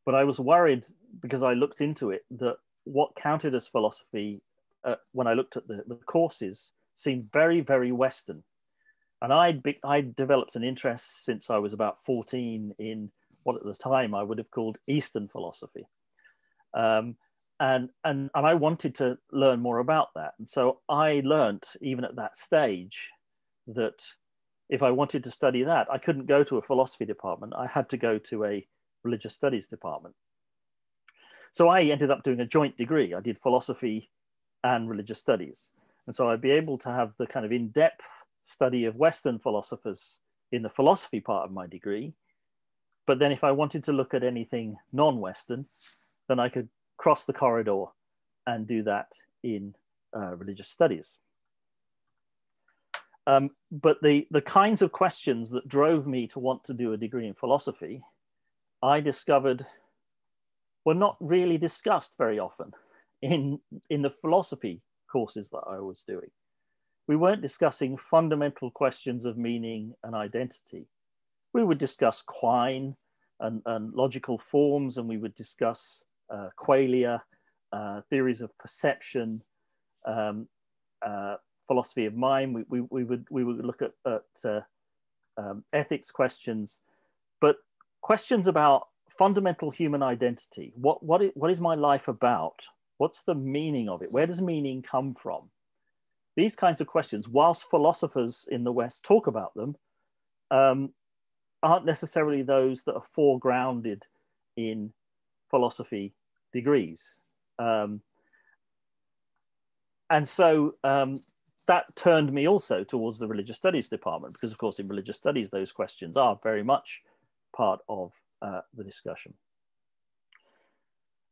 But I was worried because I looked into it that what counted as philosophy when I looked at the, the courses seemed very, very Western. And I'd, be, I'd developed an interest since I was about 14 in what at the time I would have called Eastern philosophy. Um, and, and, and I wanted to learn more about that. And so I learnt, even at that stage, that if I wanted to study that, I couldn't go to a philosophy department. I had to go to a religious studies department. So I ended up doing a joint degree. I did philosophy and religious studies. And so I'd be able to have the kind of in depth study of Western philosophers in the philosophy part of my degree. But then if I wanted to look at anything non Western, then I could cross the corridor and do that in uh, religious studies. Um, but the, the kinds of questions that drove me to want to do a degree in philosophy, I discovered were not really discussed very often in, in the philosophy courses that I was doing. We weren't discussing fundamental questions of meaning and identity. We would discuss Quine and, and logical forms, and we would discuss uh, qualia, uh, theories of perception, um, uh, philosophy of mind. We, we, we, would, we would look at, at uh, um, ethics questions, but questions about fundamental human identity. What, what, is, what is my life about? What's the meaning of it? Where does meaning come from? These kinds of questions, whilst philosophers in the West talk about them, um, aren't necessarily those that are foregrounded in philosophy degrees. Um, and so um, that turned me also towards the religious studies department, because of course in religious studies, those questions are very much part of uh, the discussion.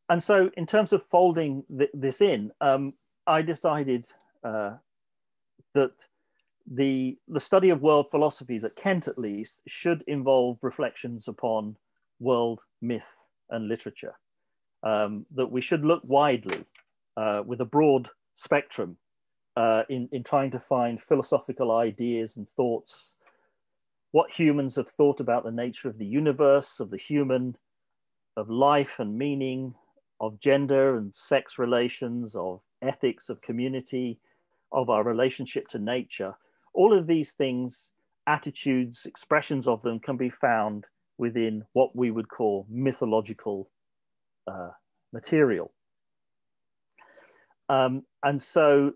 And so in terms of folding th this in, um, I decided uh, that the, the study of world philosophies at Kent, at least, should involve reflections upon world myth and literature. Um, that we should look widely uh, with a broad spectrum uh, in, in trying to find philosophical ideas and thoughts, what humans have thought about the nature of the universe, of the human, of life and meaning, of gender and sex relations, of ethics, of community, of our relationship to nature. All of these things, attitudes, expressions of them can be found within what we would call mythological uh, material. Um, and so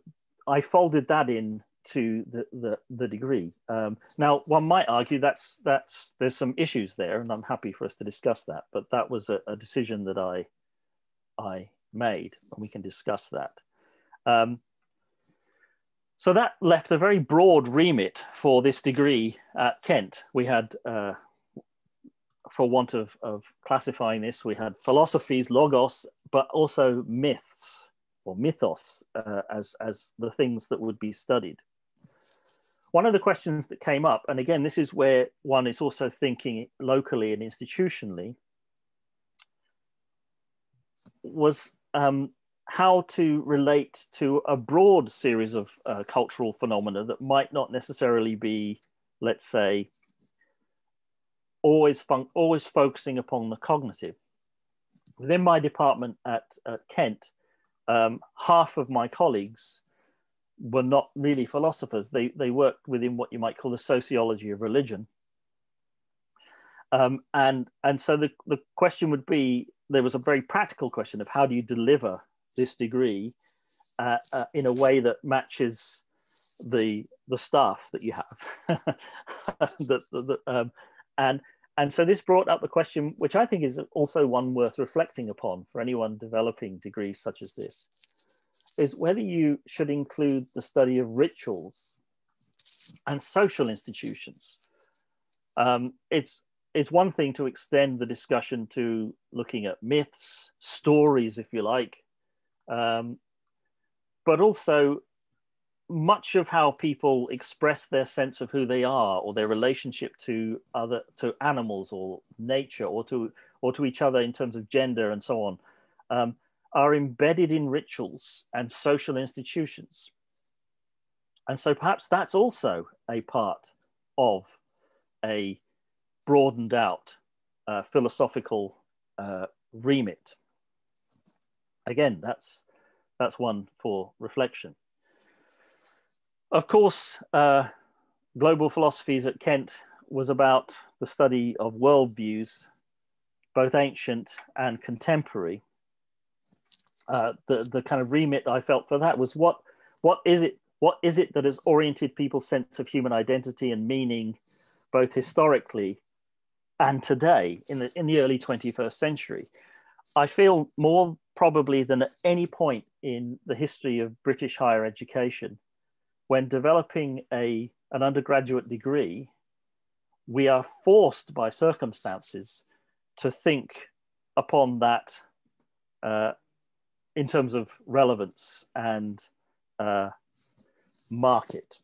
I folded that in to the, the, the degree. Um, now, one might argue that's, that's, there's some issues there, and I'm happy for us to discuss that, but that was a, a decision that I, I made, and we can discuss that. Um, so that left a very broad remit for this degree at Kent. We had, uh, for want of, of classifying this, we had philosophies, logos, but also myths or mythos uh, as, as the things that would be studied. One of the questions that came up, and again, this is where one is also thinking locally and institutionally, was um, how to relate to a broad series of uh, cultural phenomena that might not necessarily be, let's say, always fun- always focusing upon the cognitive. Within my department at, at Kent, um, half of my colleagues were not really philosophers. They, they worked within what you might call the sociology of religion. Um, and, and so the, the question would be, there was a very practical question of how do you deliver this degree uh, uh, in a way that matches the the staff that you have. the, the, the, um, and and so this brought up the question, which I think is also one worth reflecting upon for anyone developing degrees such as this, is whether you should include the study of rituals and social institutions. Um, it's it's one thing to extend the discussion to looking at myths, stories, if you like, um, but also much of how people express their sense of who they are or their relationship to other to animals or nature or to or to each other in terms of gender and so on um, are embedded in rituals and social institutions. And so perhaps that's also a part of a broadened out uh, philosophical uh, remit again, that's that's one for reflection. Of course, uh, global philosophies at Kent was about the study of worldviews, both ancient and contemporary. Uh, the the kind of remit I felt for that was what what is it what is it that has oriented people's sense of human identity and meaning, both historically and today in the in the early 21st century. I feel more probably than at any point in the history of British higher education, when developing a, an undergraduate degree, we are forced by circumstances to think upon that uh, in terms of relevance and uh, market.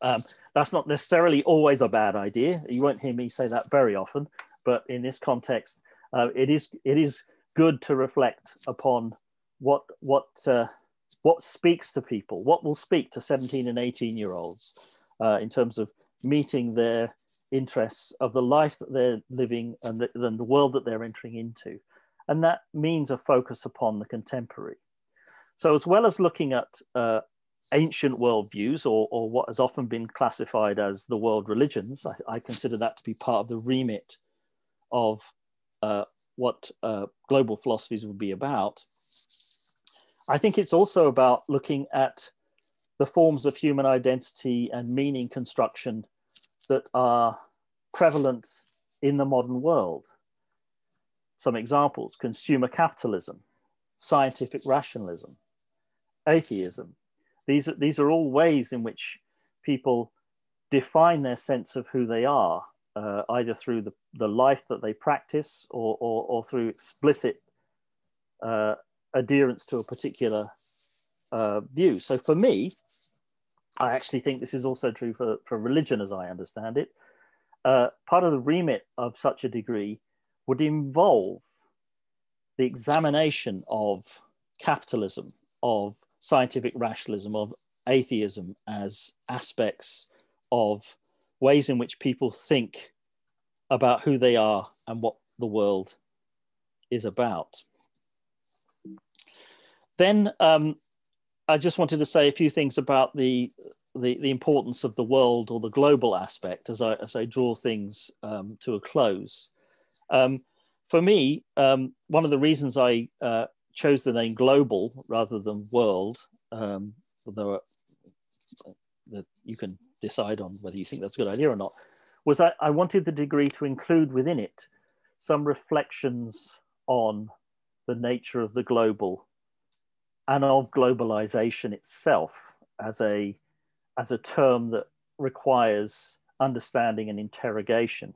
Um, that's not necessarily always a bad idea. You won't hear me say that very often, but in this context, uh, it is it is good to reflect upon what what uh, what speaks to people, what will speak to 17 and 18 year olds uh, in terms of meeting their interests of the life that they're living and the, and the world that they're entering into. And that means a focus upon the contemporary. So, as well as looking at uh, ancient worldviews, or, or what has often been classified as the world religions, I, I consider that to be part of the remit of uh, what uh, global philosophies would be about. I think it's also about looking at the forms of human identity and meaning construction that are prevalent in the modern world. Some examples consumer capitalism, scientific rationalism, atheism. These are, these are all ways in which people define their sense of who they are uh, either through the, the life that they practice or, or, or through explicit uh, adherence to a particular uh, view. So for me, I actually think this is also true for, for religion as I understand it. Uh, part of the remit of such a degree would involve the examination of capitalism, of scientific rationalism, of atheism as aspects of ways in which people think about who they are and what the world is about. Then um, I just wanted to say a few things about the, the, the, importance of the world or the global aspect as I, as I draw things um, to a close. Um, for me, um, one of the reasons I uh, chose the name global rather than world, um, although uh, you can decide on whether you think that's a good idea or not, was I, I wanted the degree to include within it some reflections on the nature of the global and of globalization itself as a as a term that requires understanding and interrogation.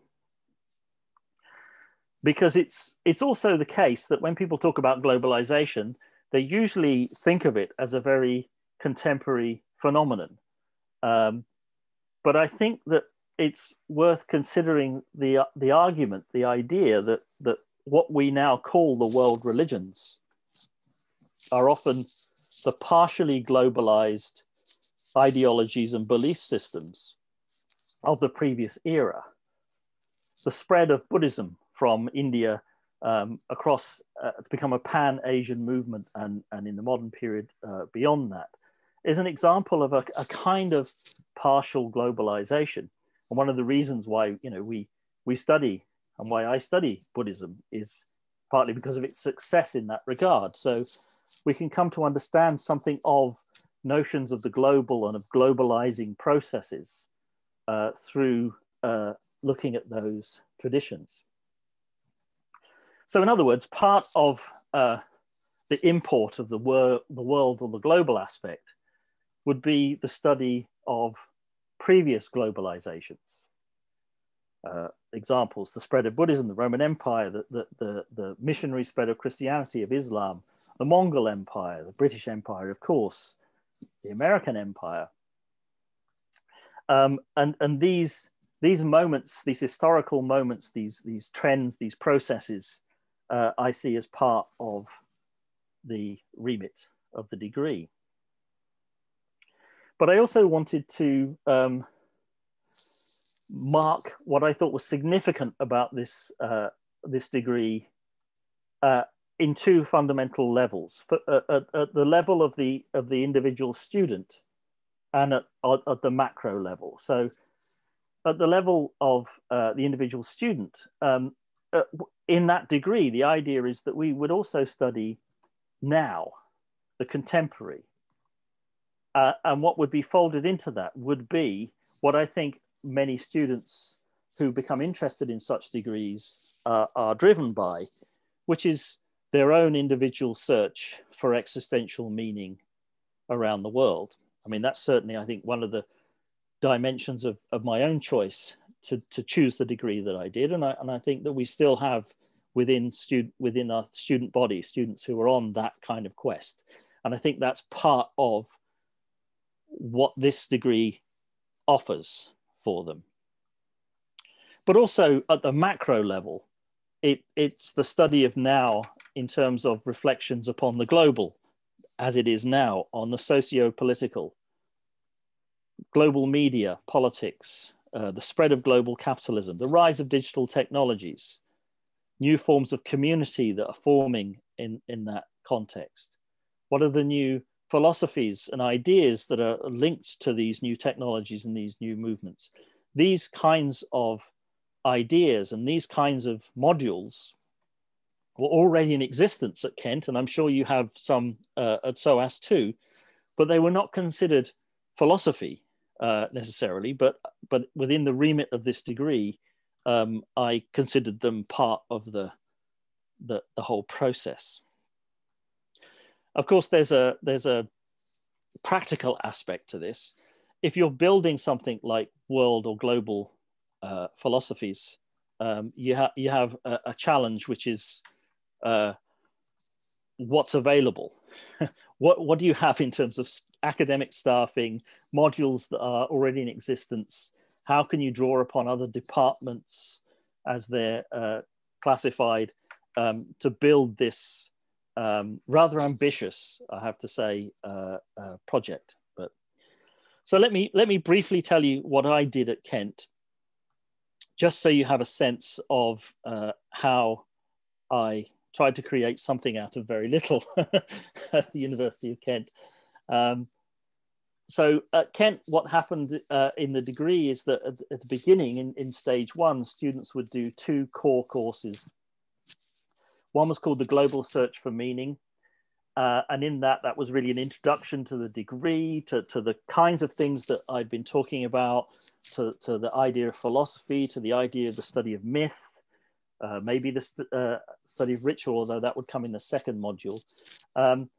Because it's it's also the case that when people talk about globalization they usually think of it as a very contemporary phenomenon. Um, but i think that it's worth considering the the argument the idea that that what we now call the world religions are often the partially globalized ideologies and belief systems of the previous era. The spread of Buddhism from India um, across uh, to become a pan Asian movement and, and in the modern period uh, beyond that is an example of a, a, kind of partial globalization. And one of the reasons why you know we we study and why I study Buddhism is partly because of its success in that regard. So we can come to understand something of notions of the global and of globalizing processes uh, through uh, looking at those traditions. So, in other words, part of uh, the import of the, wor- the world or the global aspect would be the study of previous globalizations. Uh, examples the spread of Buddhism, the Roman Empire, the, the, the, the, missionary spread of Christianity, of Islam, the Mongol Empire, the British Empire, of course, the American Empire. Um, and and these, these moments, these historical moments, these, these trends, these processes, uh, I see as part of the remit of the degree. But I also wanted to um, mark what I thought was significant about this uh, this degree uh, in two fundamental levels: For, uh, at, at, the level of the of the individual student, and at, at the macro level. So, at the level of uh, the individual student, um, uh, in that degree, the idea is that we would also study now, the contemporary. Uh, and what would be folded into that would be what I think many students who become interested in such degrees uh, are driven by, which is their own individual search for existential meaning around the world. I mean, that's certainly, I think, one of the dimensions of, of my own choice to, to choose the degree that I did. And I, and I think that we still have within, student, within our student body students who are on that kind of quest. And I think that's part of what this degree offers for them. But also at the macro level, it, it's the study of now in terms of reflections upon the global as it is now on the socio-political, global media, politics, uh, the spread of global capitalism, the rise of digital technologies, new forms of community that are forming in, in that context. What are the new philosophies and ideas that are linked to these new technologies and these new movements. These kinds of ideas and these kinds of modules were already in existence at Kent, and I'm sure you have some uh, at SOAS too, but they were not considered philosophy uh, necessarily, but, but within the remit of this degree, um, I considered them part of the, the, the whole process. Of course, there's a there's a practical aspect to this. If you're building something like world or global uh, philosophies, um, you have you have a, a, challenge which is uh, what's available. what, what do you have in terms of academic staffing, modules that are already in existence? How can you draw upon other departments as they're uh, classified um, to build this um, rather ambitious, I have to say, uh, uh, project. But so let me let me briefly tell you what I did at Kent, just so you have a sense of uh, how I tried to create something out of very little at the University of Kent. Um, so at Kent, what happened uh, in the degree is that at, the beginning, in, in stage one, students would do two core courses one was called The Global Search for Meaning. Uh, and in that, that was really an introduction to the degree, to, to the kinds of things that I'd been talking about, to, to the idea of philosophy, to the idea of the study of myth, uh, maybe the st uh, study of ritual, although that would come in the second module. Um,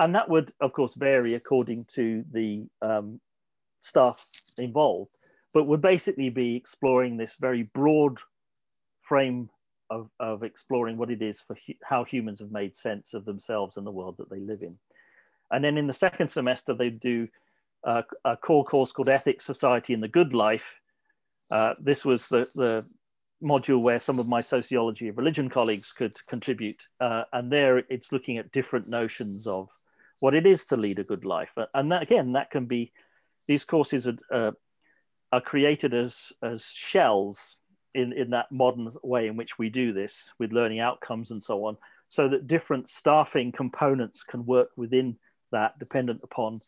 and that would, of course, vary according to the um, staff involved, but would basically be exploring this very broad frame of, of exploring what it is for hu how humans have made sense of themselves and the world that they live in. And then in the second semester, they do uh, a core course called Ethics, Society, and the Good Life. Uh, this was the, the module where some of my sociology of religion colleagues could contribute. Uh, and there it's looking at different notions of what it is to lead a good life. And that, again, that can be, these courses are, uh, are created as, as shells in, in that modern way in which we do this with learning outcomes and so on, so that different staffing components can work within that dependent upon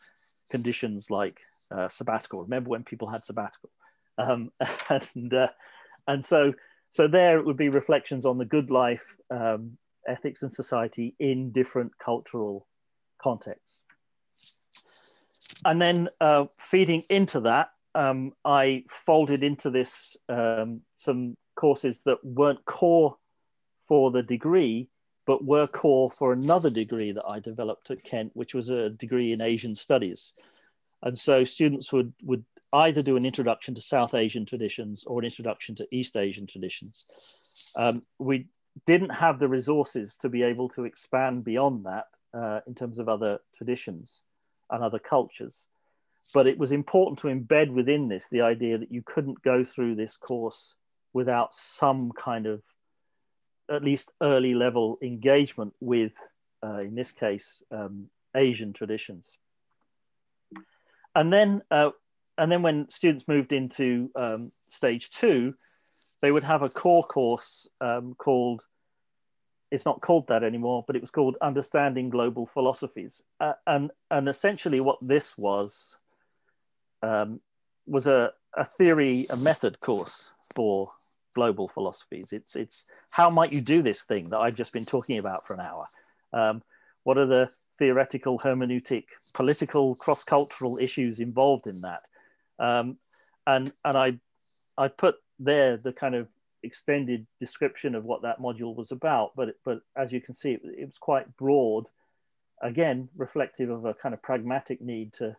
conditions like uh, sabbatical. Remember when people had sabbatical? Um, and, uh, and so, so there it would be reflections on the good life, um, ethics and society in different cultural contexts. And then uh, feeding into that um, I folded into this um, some courses that weren't core for the degree, but were core for another degree that I developed at Kent, which was a degree in Asian studies. And so students would, would either do an introduction to South Asian traditions or an introduction to East Asian traditions. Um, we didn't have the resources to be able to expand beyond that uh, in terms of other traditions and other cultures but it was important to embed within this the idea that you couldn't go through this course without some kind of at least early level engagement with uh, in this case um, asian traditions. And then uh, and then when students moved into um, stage two they would have a core course um, called it's not called that anymore but it was called understanding global philosophies. Uh, and and essentially what this was um, was a, a theory, a method course for global philosophies. It's, it's how might you do this thing that I've just been talking about for an hour? Um, what are the theoretical, hermeneutic, political, cross-cultural issues involved in that? Um, and and I, I put there the kind of extended description of what that module was about, but but as you can see, it, it was quite broad. Again, reflective of a kind of pragmatic need to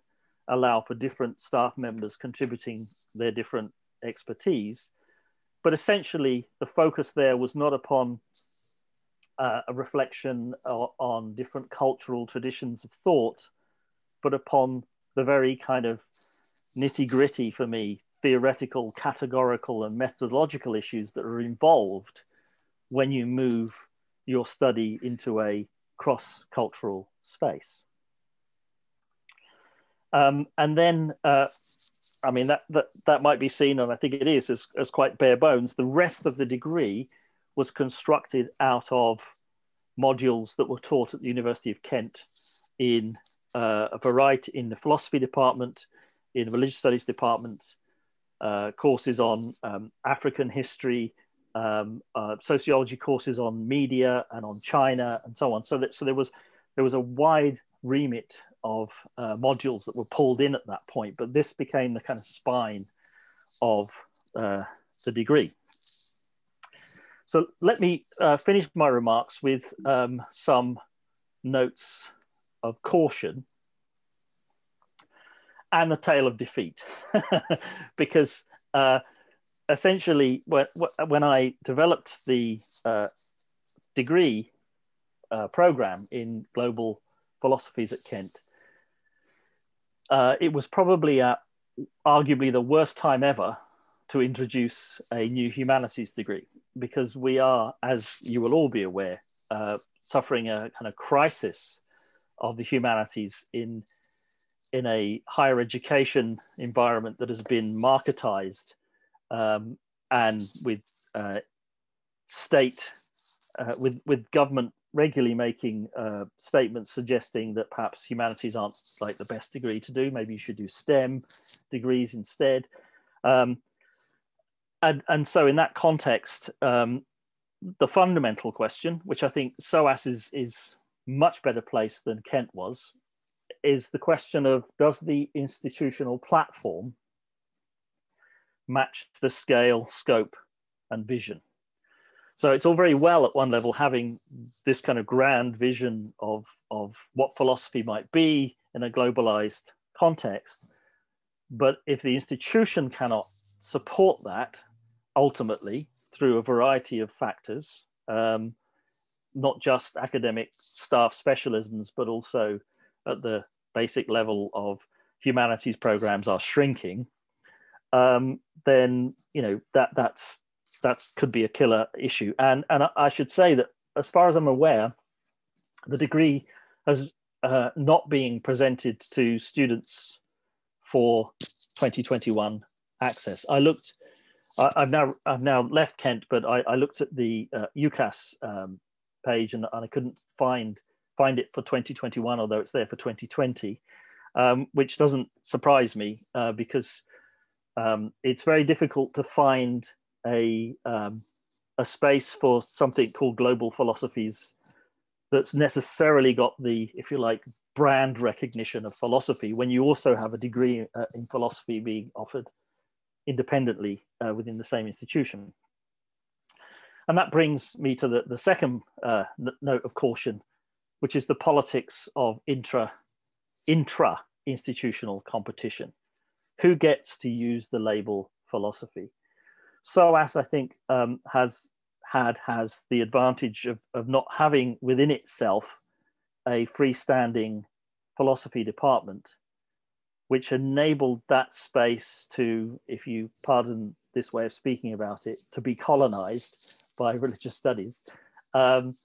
allow for different staff members contributing their different expertise. But essentially, the focus there was not upon uh, a reflection on different cultural traditions of thought, but upon the very kind of nitty gritty for me, theoretical, categorical, and methodological issues that are involved when you move your study into a cross cultural space. Um, and then, uh, I mean, that, that, that might be seen, and I think it is, as, as quite bare bones. The rest of the degree was constructed out of modules that were taught at the University of Kent in uh, a variety in the philosophy department, in the religious studies department, uh, courses on um, African history, um, uh, sociology courses on media and on China and so on. So that so there was there was a wide remit of uh, modules that were pulled in at that point, but this became the kind of spine of uh, the degree. So let me uh, finish my remarks with um, some notes of caution and a tale of defeat, because uh, essentially when, when I developed the uh, degree uh, program in global philosophies at Kent, uh, it was probably at arguably the worst time ever to introduce a new humanities degree because we are, as you will all be aware, uh, suffering a kind of crisis of the humanities in in a higher education environment that has been marketized um, and with uh, state uh, with with government regularly making uh, statements suggesting that perhaps humanities aren't like the best degree to do. Maybe you should do STEM degrees instead. Um, and, and so in that context, um, the fundamental question, which I think SOAS is, is much better placed than Kent was, is the question of does the institutional platform match the scale, scope, and vision? So it's all very well at one level having this kind of grand vision of, of what philosophy might be in a globalized context. But if the institution cannot support that, ultimately through a variety of factors, um, not just academic staff specialisms, but also at the basic level of humanities programs are shrinking, um, then you know that that's that could be a killer issue. And and I should say that as far as I'm aware, the degree has uh, not being presented to students for 2021 access. I looked I, have now I've now left Kent, but I, I looked at the uh, UCAS um, page and, and, I couldn't find find it for 2021, although it's there for 2020, um, which doesn't surprise me uh, because um, it's very difficult to find a um, a space for something called global philosophies that's necessarily got the, if you like, brand recognition of philosophy when you also have a degree uh, in philosophy being offered independently uh, within the same institution. And that brings me to the, the second uh, note of caution, which is the politics of intra, intra institutional competition. Who gets to use the label philosophy? SOAS, I think, um, has had has the advantage of, of not having within itself a freestanding philosophy department which enabled that space to, if you pardon this way of speaking about it, to be colonized by religious studies. Um,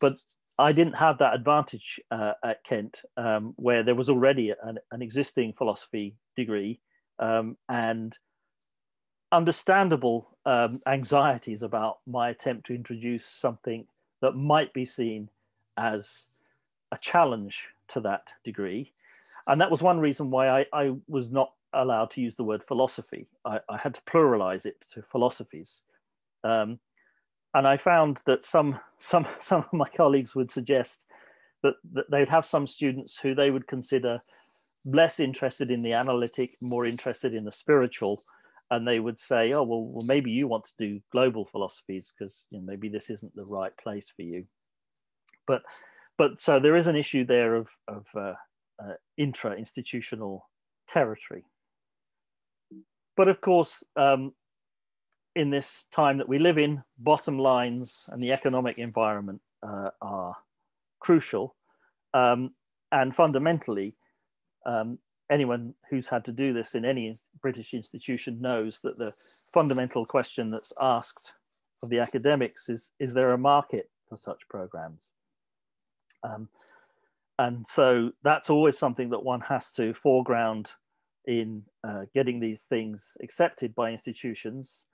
but I didn't have that advantage uh, at Kent, um, where there was already an, an existing philosophy degree um, and understandable um, anxieties about my attempt to introduce something that might be seen as a challenge to that degree and that was one reason why I, I was not allowed to use the word philosophy. I, I had to pluralize it to philosophies. Um, and I found that some, some, some of my colleagues would suggest that, that they would have some students who they would consider less interested in the analytic, more interested in the spiritual. And they would say, oh, well, well maybe you want to do global philosophies because you know, maybe this isn't the right place for you. But, but so there is an issue there of, of uh, uh, intra-institutional territory. But of course, um, in this time that we live in, bottom lines and the economic environment uh, are crucial. Um, and fundamentally, um, anyone who's had to do this in any British institution knows that the fundamental question that's asked of the academics is, is there a market for such programs? Um, and so that's always something that one has to foreground in uh, getting these things accepted by institutions.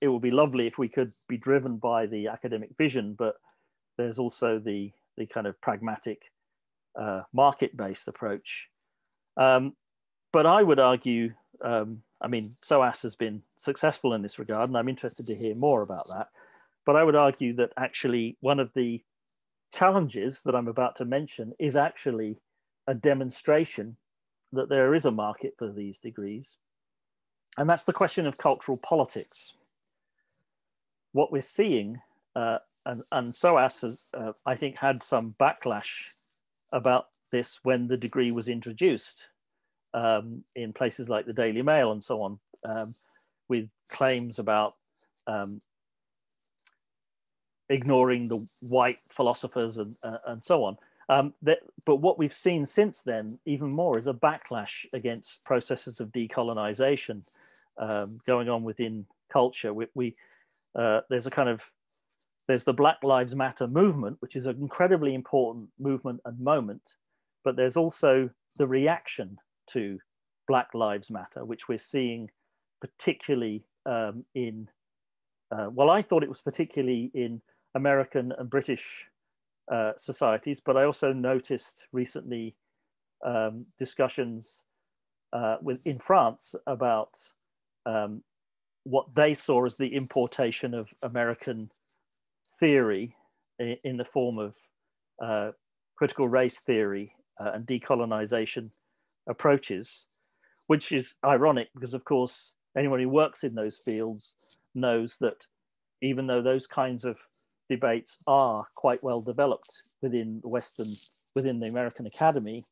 It would be lovely if we could be driven by the academic vision, but there's also the, the kind of pragmatic uh, market-based approach. Um, but I would argue, um, I mean, SOAS has been successful in this regard, and I'm interested to hear more about that. But I would argue that actually one of the challenges that I'm about to mention is actually a demonstration that there is a market for these degrees. And that's the question of cultural politics. What we're seeing, uh, and, and SOAS has, uh, I think, had some backlash about this when the degree was introduced um, in places like the Daily Mail and so on, um, with claims about um, ignoring the white philosophers and, uh, and so on. Um, that, but what we've seen since then, even more, is a backlash against processes of decolonization um, going on within culture. We, we uh, there's a kind of there's the Black Lives Matter movement, which is an incredibly important movement and moment, but there's also the reaction to Black Lives Matter, which we're seeing particularly um, in, uh, well, I thought it was particularly in American and British uh, societies, but I also noticed recently um, discussions uh, with, in France about um, what they saw as the importation of American theory in, in the form of uh, critical race theory uh, and decolonization approaches, which is ironic because, of course, anyone who works in those fields knows that even though those kinds of debates are quite well developed within the Western, within the American Academy,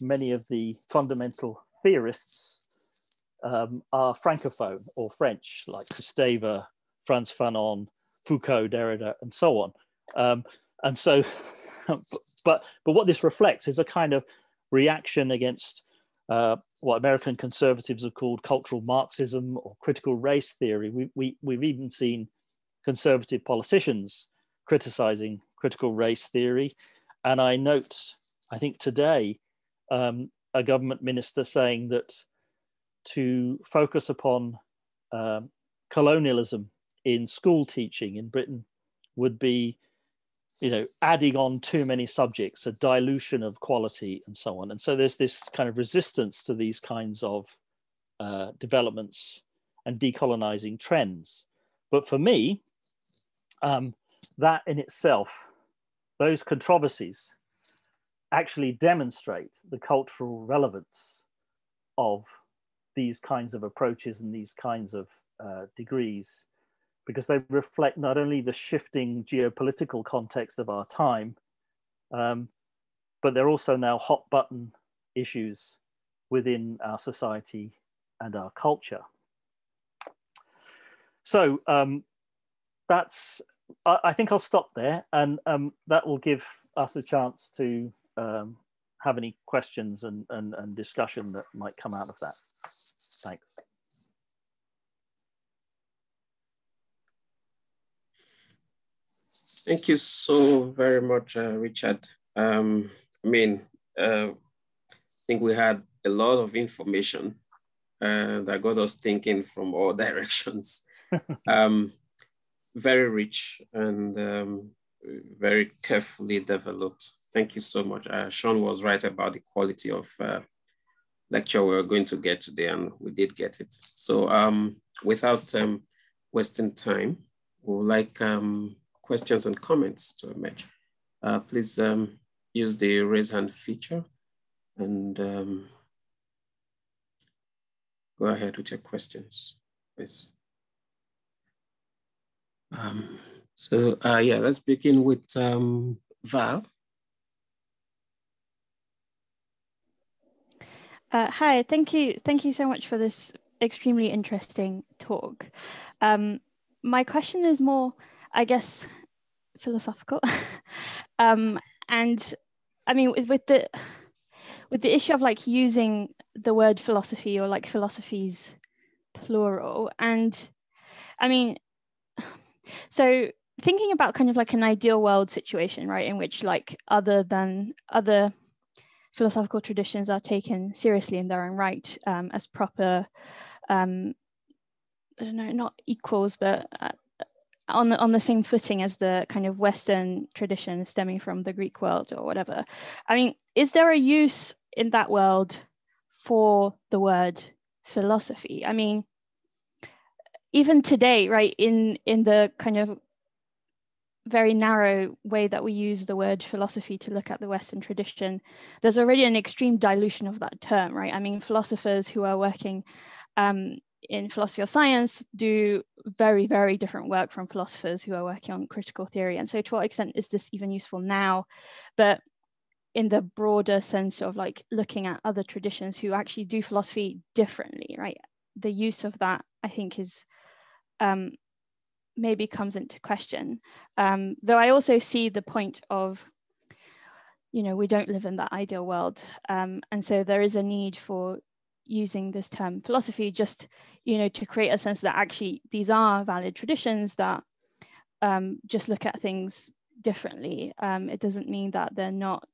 many of the fundamental theorists um, are francophone or French, like Kristeva, Frantz Fanon, Foucault, Derrida, and so on. Um, and so, but but what this reflects is a kind of reaction against uh, what American conservatives have called cultural Marxism or critical race theory. We, we, we've even seen conservative politicians criticizing critical race theory. And I note, I think today, um, a government minister saying that to focus upon um, colonialism in school teaching in Britain would be, you know, adding on too many subjects, a dilution of quality, and so on. And so there's this kind of resistance to these kinds of uh, developments and decolonizing trends. But for me, um, that in itself, those controversies actually demonstrate the cultural relevance of these kinds of approaches and these kinds of uh, degrees because they reflect not only the shifting geopolitical context of our time, um, but they're also now hot button issues within our society and our culture. So um, that's, I, I, think I'll stop there and um, that will give us a chance to um, have any questions and, and, and discussion that might come out of that. Thanks. Thank you so very much, uh, Richard. Um, I mean, uh, I think we had a lot of information uh, that got us thinking from all directions. um, very rich and um, very carefully developed. Thank you so much. Uh, Sian was right about the quality of uh, lecture we were going to get today, and we did get it. So um, without um, wasting time, we would like um, questions and comments to emerge. Uh, please um, use the raise hand feature and um, go ahead with your questions, please. Um, so uh, yeah, let's begin with um, Val. Uh, hi, thank you. Thank you so much for this extremely interesting talk. Um, my question is more, I guess, philosophical. um, and I mean, with, with the with the issue of like using the word philosophy or like philosophies plural, and I mean, so thinking about kind of like an ideal world situation, right, in which like other than other philosophical traditions are taken seriously in their own right um, as proper um, I don't know, not equals, but uh, on the, on the same footing as the kind of Western tradition stemming from the Greek world or whatever. I mean, is there a use in that world for the word philosophy? I mean, even today, right, in in the kind of very narrow way that we use the word philosophy to look at the Western tradition, there's already an extreme dilution of that term, right? I mean, philosophers who are working um, in philosophy of science do very, very different work from philosophers who are working on critical theory. And so to what extent is this even useful now? But in the broader sense of like looking at other traditions who actually do philosophy differently, right? The use of that, I think, is um, maybe comes into question. Um, though I also see the point of you know, we don't live in that ideal world. Um, and so there is a need for using this term philosophy just, you know, to create a sense that actually these are valid traditions that um, just look at things differently. Um, it doesn't mean that they're not,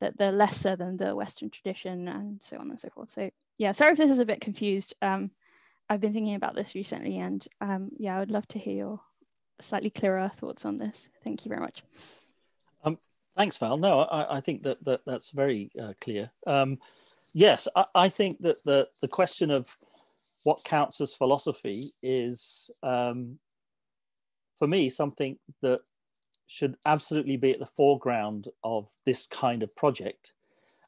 that they're lesser than the Western tradition and so on and so forth. So yeah, sorry if this is a bit confused. Um, I've been thinking about this recently and um, yeah, I would love to hear your slightly clearer thoughts on this. Thank you very much. Um, thanks, Val. No, I, I, think that, that that's very uh, clear. Yes, I, I, think that the, the question of what counts as philosophy is, um, for me, something that should absolutely be at the foreground of this kind of project.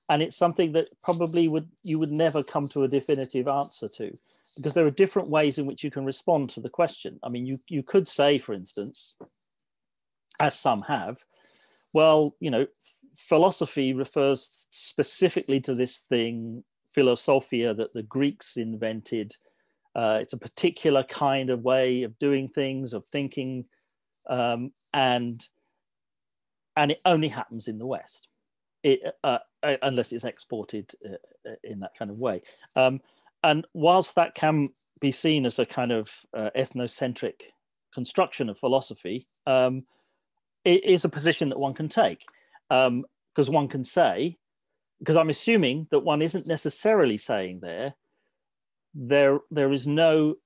And it's something that probably would you would never come to a definitive answer to, because there are different ways in which you can respond to the question. I mean, you, you could say, for instance, as some have, well, you know, philosophy refers specifically to this thing, philosophia, that the Greeks invented. Uh, it's a particular kind of way of doing things, of thinking, um, and and it only happens in the West, it, uh, uh, unless it's exported uh, uh, in that kind of way. Um, and whilst that can be seen as a kind of uh, ethnocentric construction of philosophy, um, it is a position that one can take because um, one can say, because I'm assuming that one isn't necessarily saying there, there there is no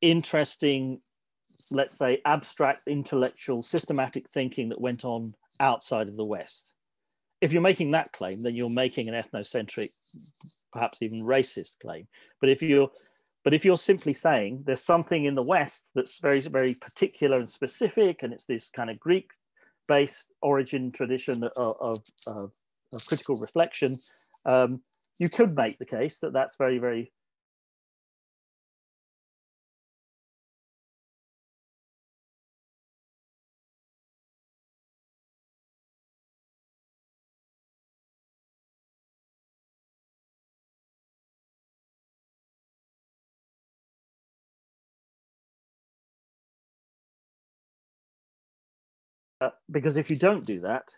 interesting let's say, abstract, intellectual, systematic thinking that went on outside of the West. If you're making that claim, then you're making an ethnocentric, perhaps even racist claim. But if you're but if you're simply saying there's something in the West that's very, very particular and specific, and it's this kind of Greek-based origin tradition of, of, of, of critical reflection, um, you could make the case that that's very, very Uh, because if you don't do that,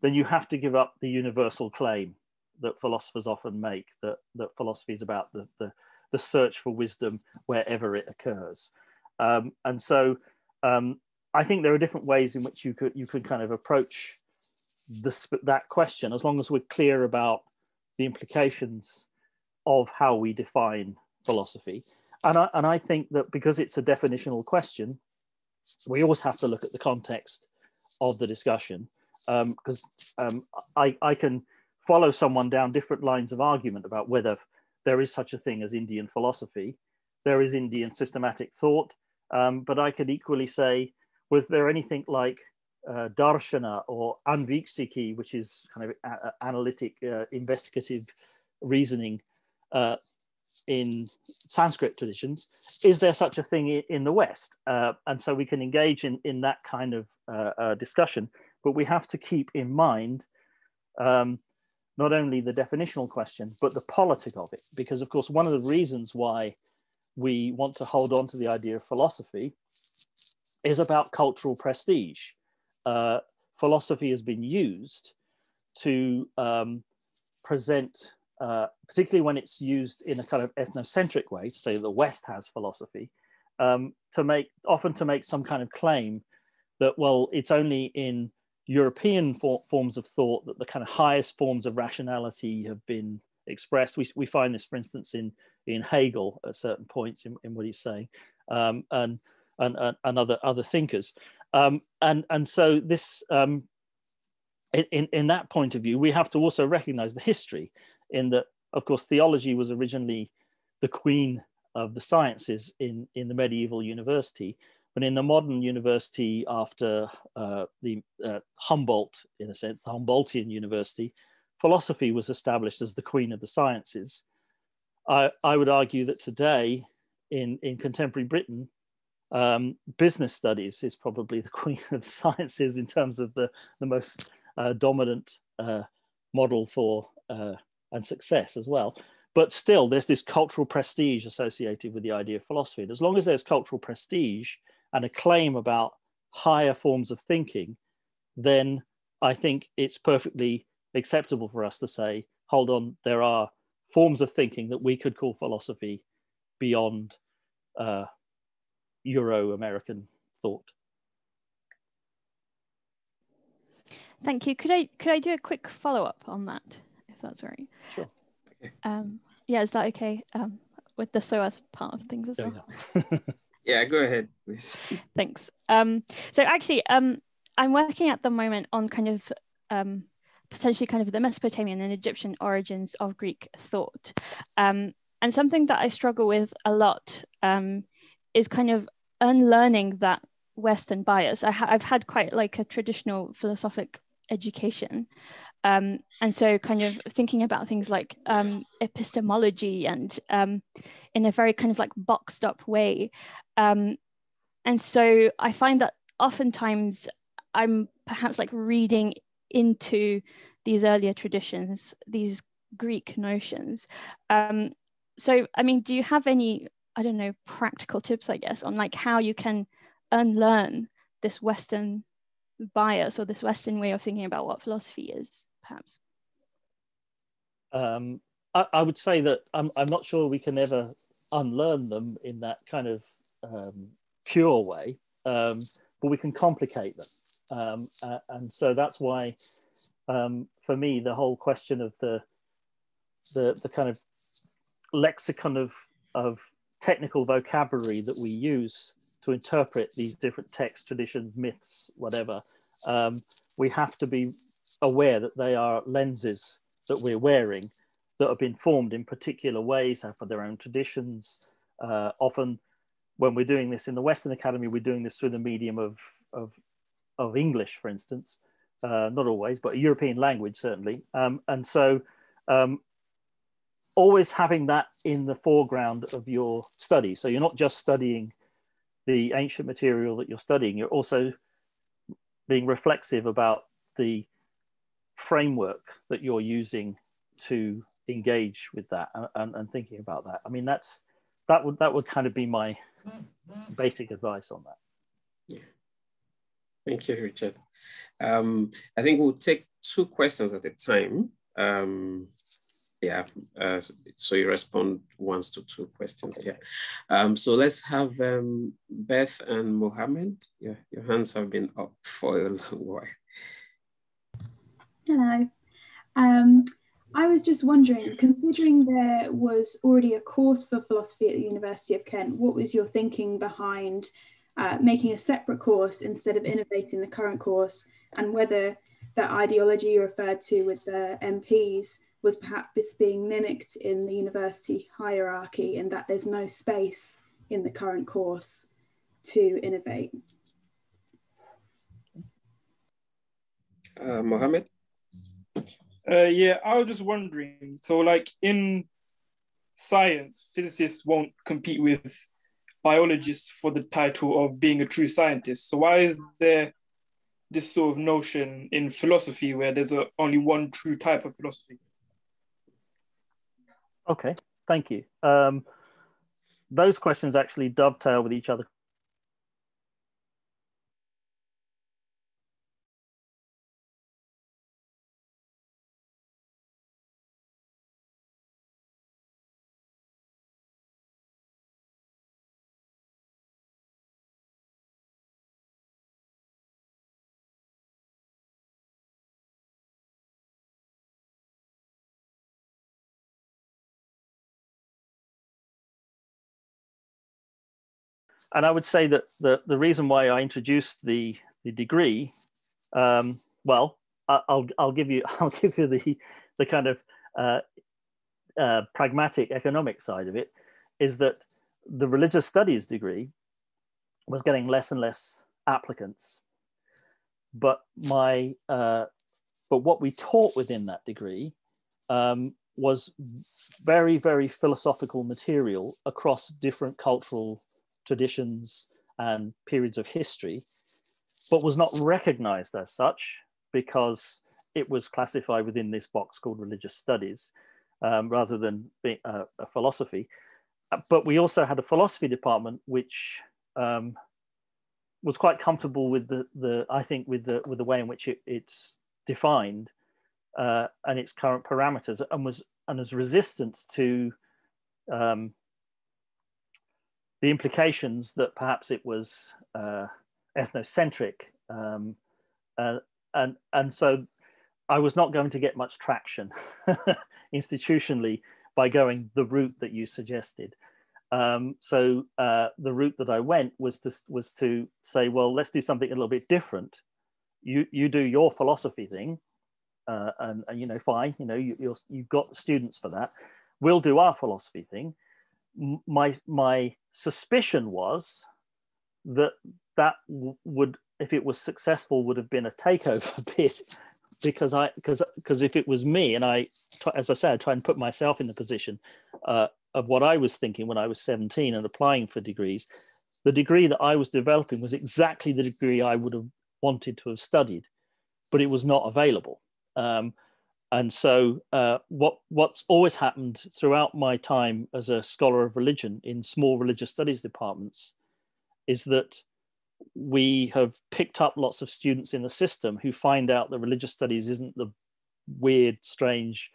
then you have to give up the universal claim that philosophers often make that, that philosophy is about the, the, the search for wisdom wherever it occurs. Um, and so um, I think there are different ways in which you could, you could kind of approach this, that question as long as we're clear about the implications of how we define philosophy. And I, and I think that because it's a definitional question, we always have to look at the context of the discussion because um, um, I, I can follow someone down different lines of argument about whether there is such a thing as Indian philosophy, there is Indian systematic thought, um, but I could equally say, was there anything like uh, darshana or anviksiki, which is kind of analytic, uh, investigative reasoning uh, in Sanskrit traditions, is there such a thing in the West? Uh, and so we can engage in, in that kind of uh, uh, discussion, but we have to keep in mind um, not only the definitional question, but the politic of it. Because, of course, one of the reasons why we want to hold on to the idea of philosophy is about cultural prestige. Uh, philosophy has been used to um, present uh, particularly when it's used in a kind of ethnocentric way, to say the West has philosophy, um, to make often to make some kind of claim that well, it's only in European for, forms of thought that the kind of highest forms of rationality have been expressed. We, we find this, for instance, in in Hegel at certain points in, in what he's saying, um, and, and and other other thinkers, um, and and so this. Um, in, in that point of view, we have to also recognize the history in that, of course, theology was originally the queen of the sciences in, in the medieval university. But in the modern university, after uh, the uh, Humboldt, in a sense, the Humboldtian university, philosophy was established as the queen of the sciences. I, I would argue that today, in, in contemporary Britain, um, business studies is probably the queen of the sciences in terms of the, the most uh, dominant uh, model for uh, and success as well. But still, there's this cultural prestige associated with the idea of philosophy. And as long as there's cultural prestige and a claim about higher forms of thinking, then I think it's perfectly acceptable for us to say, hold on, there are forms of thinking that we could call philosophy beyond uh, Euro American thought. Thank you. Could I could I do a quick follow up on that, that's all right? Sure. Um, yeah, is that okay? Um, with the SOAS part of things as Yeah, well. yeah. Yeah, go ahead, please. Thanks. Um, so actually, um, I'm working at the moment on kind of um, potentially kind of the Mesopotamian and Egyptian origins of Greek thought. Um, and something that I struggle with a lot um, is kind of unlearning that Western bias. I ha- I've had quite like a traditional philosophic education. Um, and so kind of thinking about things like um, epistemology and um, in a very kind of like boxed up way. Um, and so I find that oftentimes I'm perhaps like reading into these earlier traditions, these Greek notions. Um, so, I mean, do you have any, I don't know, practical tips, I guess, on like how you can unlearn this Western bias or this Western way of thinking about what philosophy is, perhaps? Um, I, I would say that I'm, I'm not sure we can ever unlearn them in that kind of um, pure way, um, but we can complicate them. Uh, and so that's why, um, for me, the whole question of the, the, the kind of lexicon of, of technical vocabulary that we use to interpret these different texts, traditions, myths, whatever, um, we have to be aware that they are lenses that we're wearing that have been formed in particular ways, have their own traditions. Uh, often, when we're doing this in the Western Academy, we're doing this through the medium of, of, of English, for instance. Uh, not always, but a European language, certainly. Um, and so, um, always having that in the foreground of your study. So, you're not just studying the ancient material that you're studying, you're also being reflexive about the framework that you're using to engage with that and, and, and, thinking about that. I mean, that's that would that would kind of be my basic advice on that. Yeah. Thank you, Richard. Um, I think we'll take two questions at a time. Um, yeah, uh, so you respond once to two questions. Yeah. Um, so let's have um, Beth and Mohammed. Yeah, your hands have been up for a long while. Hello. Um, I was just wondering, considering there was already a course for philosophy at the University of Kent, what was your thinking behind uh, making a separate course instead of innovating the current course, and whether that ideology you referred to with the MPs was perhaps being mimicked in the university hierarchy and that there's no space in the current course to innovate? Uh, Mohammed? Uh, yeah, I was just wondering. So, like in science, physicists won't compete with biologists for the title of being a true scientist. So, why is there this sort of notion in philosophy where there's a, only one true type of philosophy? Okay, thank you. Um, those questions actually dovetail with each other and I would say that the, the reason why I introduced the, the degree, um, well, I'll, I'll give you I'll give you the, the kind of uh, uh, pragmatic economic side of it, is that the religious studies degree was getting less and less applicants, but my uh, but what we taught within that degree um, was very very philosophical material across different cultural traditions and periods of history, but was not recognized as such because it was classified within this box called religious studies um, rather than being uh, a philosophy. Uh, but we also had a philosophy department which um, was quite comfortable with the, the I think with the with the way in which it, it's defined uh, and its current parameters, and was and was resistant to um, the implications that perhaps it was uh, ethnocentric, um, uh, and and so I was not going to get much traction institutionally by going the route that you suggested. Um, so uh, the route that I went was to was to say, well, let's do something a little bit different. You you do your philosophy thing, uh, and, and, you know, fine, you know, you, you have got students for that. We'll do our philosophy thing. My my suspicion was that that would, if it was successful, would have been a takeover bid because I because because if it was me and I, as I said, I try and put myself in the position uh, of what I was thinking when I was 17 and applying for degrees, the degree that I was developing was exactly the degree I would have wanted to have studied, but it was not available. Um, and so, uh, what what's always happened throughout my time as a scholar of religion in small religious studies departments is that we have picked up lots of students in the system who find out that religious studies isn't the weird, strange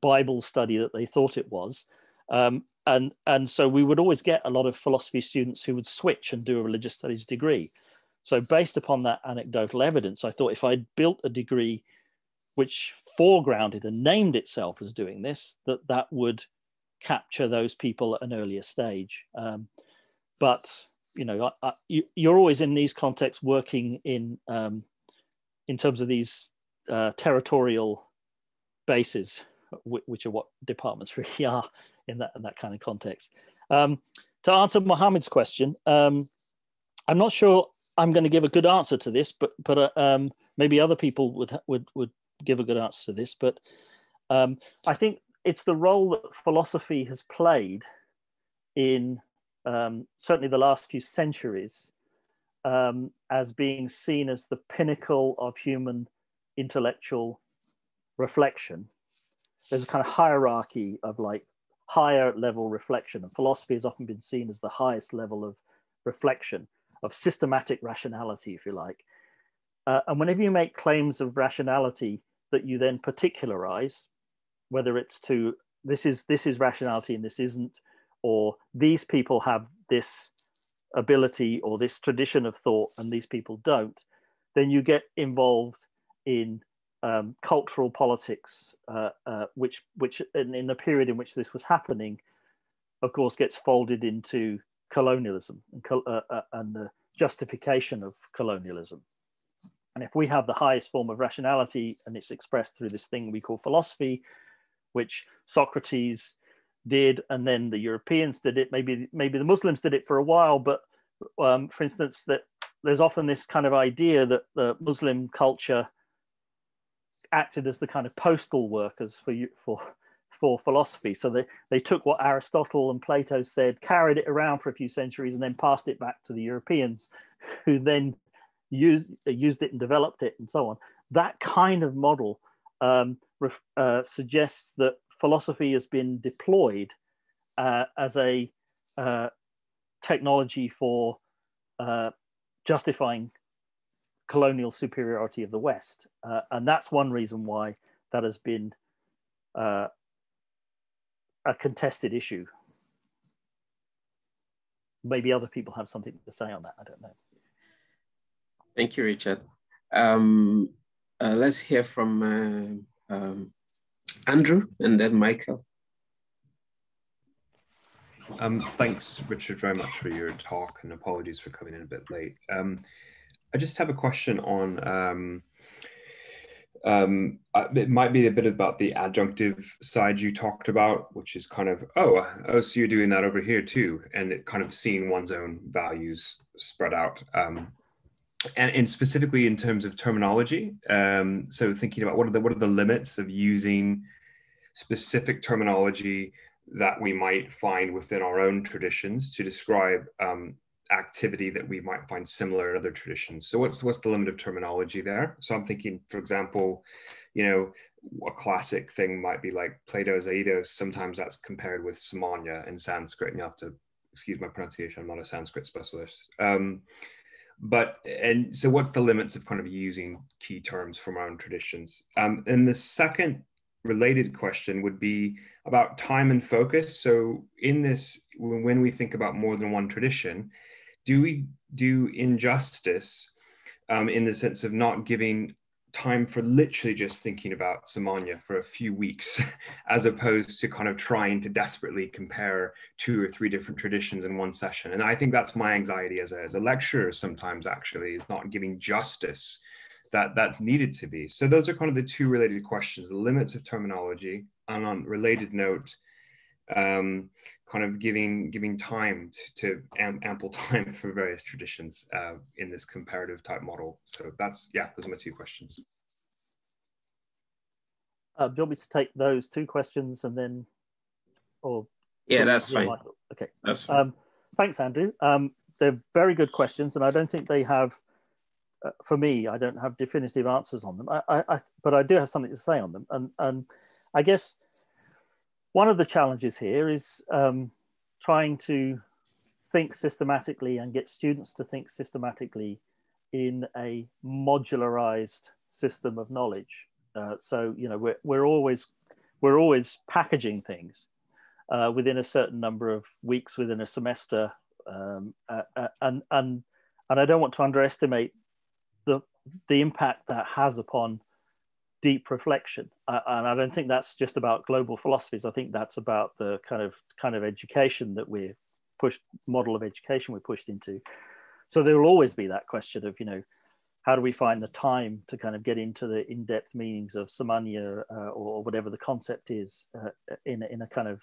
Bible study that they thought it was. Um, and, and so we would always get a lot of philosophy students who would switch and do a religious studies degree. So based upon that anecdotal evidence, I thought if I'd built a degree which foregrounded and named itself as doing this, that that would capture those people at an earlier stage. Um, but you know, I, I, you, are always in these contexts working in um, in terms of these uh, territorial bases, which are what departments really are in that in that kind of context. Um, to answer Mohammed's question, um, I'm not sure I'm going to give a good answer to this, but but uh, um, maybe other people would would would give a good answer to this. But um, I think it's the role that philosophy has played in um, certainly the last few centuries um, as being seen as the pinnacle of human intellectual reflection. There's a kind of hierarchy of like higher level reflection, and philosophy has often been seen as the highest level of reflection, of systematic rationality, if you like. Uh, and whenever you make claims of rationality that you then particularize, whether it's to this is this is rationality and this isn't, or these people have this ability or this tradition of thought and these people don't, then you get involved in um, cultural politics, uh, uh, which, which in, in, the period in which this was happening, of course, gets folded into colonialism and, uh, uh, and the justification of colonialism. And if we have the highest form of rationality and it's expressed through this thing we call philosophy, which Socrates did, and then the Europeans did it. Maybe maybe the Muslims did it for a while, but um, for instance, that there's often this kind of idea that the Muslim culture acted as the kind of postal workers for for for philosophy. So they, they took what Aristotle and Plato said, carried it around for a few centuries, and then passed it back to the Europeans, who then used used it and developed it, and so on. That kind of model um, uh, suggests that philosophy has been deployed uh, as a uh, technology for uh, justifying colonial superiority of the West. Uh, and that's one reason why that has been uh, a contested issue. Maybe other people have something to say on that. I don't know. Thank you, Richard. Um, uh, let's hear from um, Andrew and then Michael. Um, thanks, Richard, very much for your talk and apologies for coming in a bit late. Um, I just have a question on, um, um, uh, it might be a bit about the adjunctive side you talked about, which is kind of, oh, oh, so you're doing that over here too, and it kind of seeing one's own values spread out. Um, and, and, specifically in terms of terminology. Um, so thinking about what are the what are the limits of using specific terminology that we might find within our own traditions to describe um, activity that we might find similar in other traditions. So what's what's the limit of terminology there? So I'm thinking, for example, you know, a classic thing might be like Plato's eidos. Sometimes that's compared with Samanya in Sanskrit, and you have to excuse my pronunciation. I'm not a Sanskrit specialist. Um, but and so what's the limits of kind of using key terms from our own traditions? Um, and the second related question would be about time and focus. So in this, when we think about more than one tradition, do we do injustice um, in the sense of not giving time for literally just thinking about Samanya for a few weeks, as opposed to kind of trying to desperately compare two or three different traditions in one session. And I think that's my anxiety as a, as a lecturer sometimes actually is not giving justice that that's needed to be. So those are kind of the two related questions, the limits of terminology and on related note, um, kind of giving giving time to, to am, ample time for various traditions uh, in this comparative type model. So that's yeah, those are my two questions. Uh, do you want me to take those two questions and then, or yeah, that's fine. Michael? Okay, that's fine. Um, thanks, Andrew. Um, they're very good questions, and I don't think they have. Uh, for me, I don't have definitive answers on them. I, I, I, but I do have something to say on them, and and I guess one of the challenges here is um, trying to think systematically and get students to think systematically in a modularized system of knowledge. Uh, so you know we're, we're always we're always packaging things uh, within a certain number of weeks within a semester, um, uh, and and and I don't want to underestimate the the impact that has upon deep reflection. Uh, and i don't think that's just about global philosophies. I think that's about the kind of kind of education that we're pushed model of education we're pushed into. So there will always be that question of you know how do we find the time to kind of get into the in-depth meanings of samanya uh, or whatever the concept is uh, in, in a kind of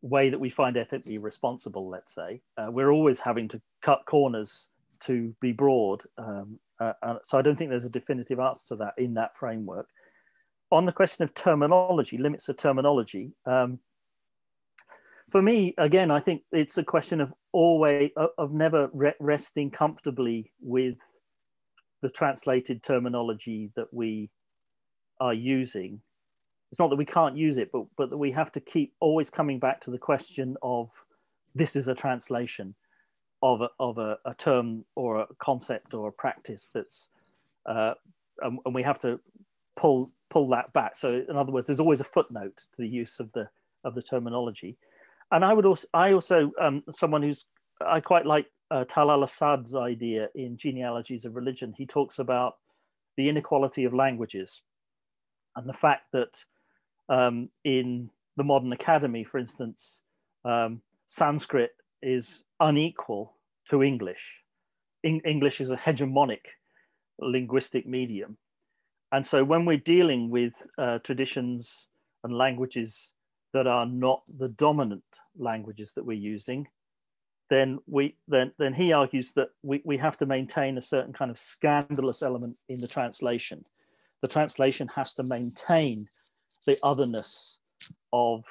way that we find ethically responsible let's say. Uh, we're always having to cut corners to be broad um, uh, so I don't think there's a definitive answer to that in that framework. On the question of terminology, limits of terminology, um, for me, again, I think it's a question of always of never re resting comfortably with the translated terminology that we are using. It's not that we can't use it, but but that we have to keep always coming back to the question of this is a translation of a, of a, a term or a concept or a practice that's uh, and, and, we have to pull pull that back. So in other words there's always a footnote to the use of the of the terminology. And i would also i also um, someone who's i quite like uh, Talal Asad's idea in genealogies of religion. He talks about the inequality of languages and the fact that um, in the modern academy for instance um, sanskrit is unequal to English. In English is a hegemonic linguistic medium. And so when we're dealing with uh, traditions and languages that are not the dominant languages that we're using, then we then then he argues that we, we have to maintain a certain kind of scandalous element in the translation. The translation has to maintain the otherness of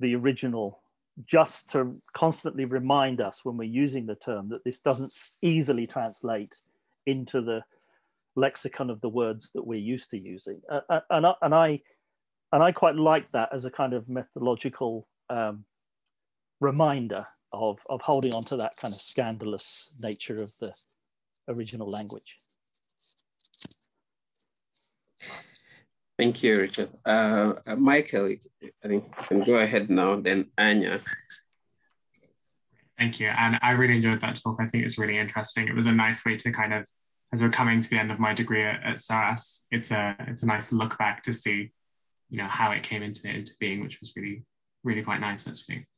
the original just to constantly remind us when we're using the term that this doesn't easily translate into the lexicon of the words that we're used to using. Uh, and, I, and I and I quite like that as a kind of methodological um, reminder of, of holding on to that kind of scandalous nature of the original language. Thank you, Richard. Uh, uh, Michael, I think you can go ahead now, then Anya. Thank you. And I really enjoyed that talk. I think it's really interesting. It was a nice way to kind of, as we're coming to the end of my degree at, at it's a it's a nice look back to see, you know, how it came into, into being, which was really, really quite nice actually.